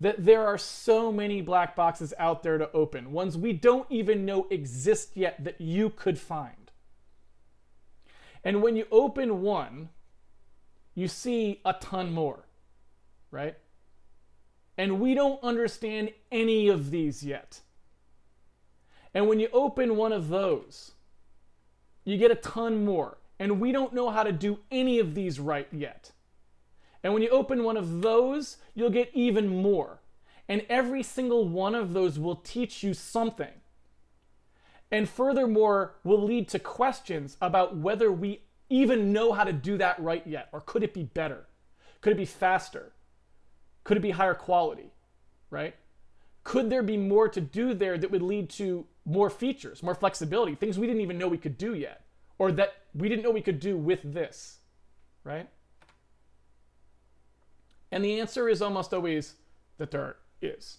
that there are so many black boxes out there to open, ones we don't even know exist yet that you could find. And when you open one, you see a ton more, right? And we don't understand any of these yet. And when you open one of those, you get a ton more. And we don't know how to do any of these right yet. And when you open one of those, you'll get even more. And every single one of those will teach you something. And furthermore, will lead to questions about whether we even know how to do that right yet. Or could it be better? Could it be faster? Could it be higher quality? Right? Could there be more to do there that would lead to more features, more flexibility, things we didn't even know we could do yet, or that we didn't know we could do with this? Right? And the answer is almost always that there is.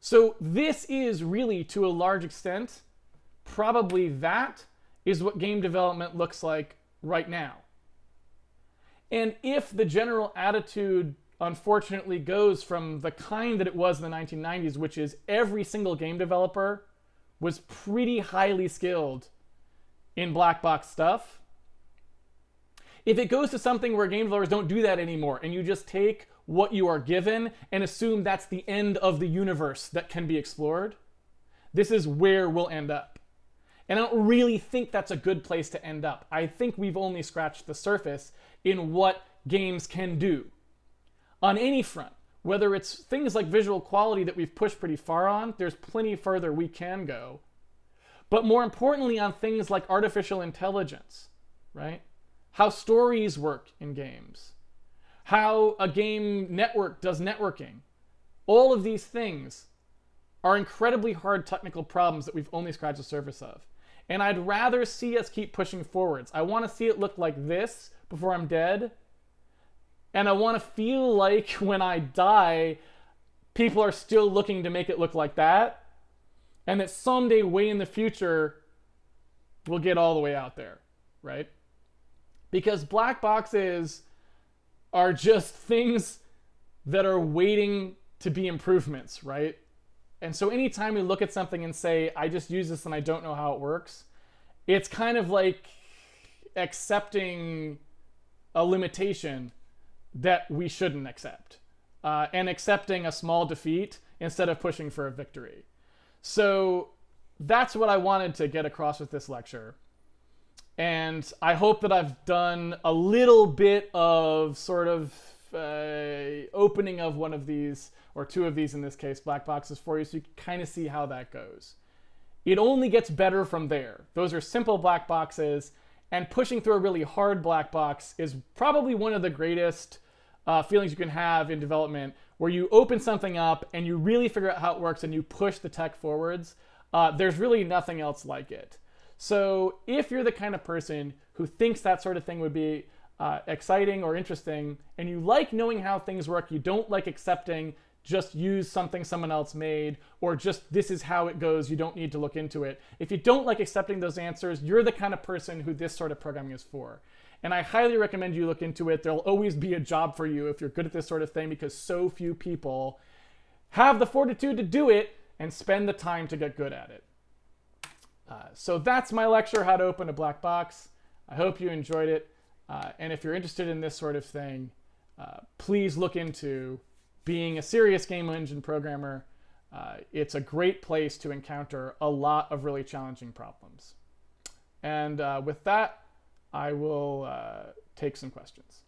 So this is really, to a large extent, probably that is what game development looks like right now. And if the general attitude, unfortunately, goes from the kind that it was in the 1990s, which is every single game developer was pretty highly skilled in black box stuff, if it goes to something where game developers don't do that anymore and you just take what you are given and assume that's the end of the universe that can be explored, this is where we'll end up. And I don't really think that's a good place to end up. I think we've only scratched the surface in what games can do on any front. Whether it's things like visual quality that we've pushed pretty far on, there's plenty further we can go. But more importantly, on things like artificial intelligence, right? How stories work in games, how a game network does networking. All of these things are incredibly hard technical problems that we've only scratched the surface of. And I'd rather see us keep pushing forwards. I want to see it look like this before I'm dead and I want to feel like when I die, people are still looking to make it look like that. And that someday, way in the future, we'll get all the way out there, right? Because black boxes are just things that are waiting to be improvements, right? And so anytime we look at something and say, I just use this and I don't know how it works, it's kind of like accepting a limitation that we shouldn't accept uh, and accepting a small defeat instead of pushing for a victory. So that's what I wanted to get across with this lecture. And I hope that I've done a little bit of sort of uh, opening of one of these, or two of these in this case, black boxes for you so you can kind of see how that goes. It only gets better from there. Those are simple black boxes, and pushing through a really hard black box is probably one of the greatest uh, feelings you can have in development where you open something up and you really figure out how it works and you push the tech forwards. Uh, there's really nothing else like it. So if you're the kind of person who thinks that sort of thing would be uh, exciting or interesting, and you like knowing how things work, you don't like accepting just use something someone else made, or just this is how it goes, you don't need to look into it. If you don't like accepting those answers, you're the kind of person who this sort of programming is for. And I highly recommend you look into it. There'll always be a job for you if you're good at this sort of thing because so few people have the fortitude to do it and spend the time to get good at it. Uh, so that's my lecture, How to Open a Black Box. I hope you enjoyed it. Uh, and if you're interested in this sort of thing, uh, please look into being a serious game engine programmer. Uh, it's a great place to encounter a lot of really challenging problems. And uh, with that, I will uh, take some questions.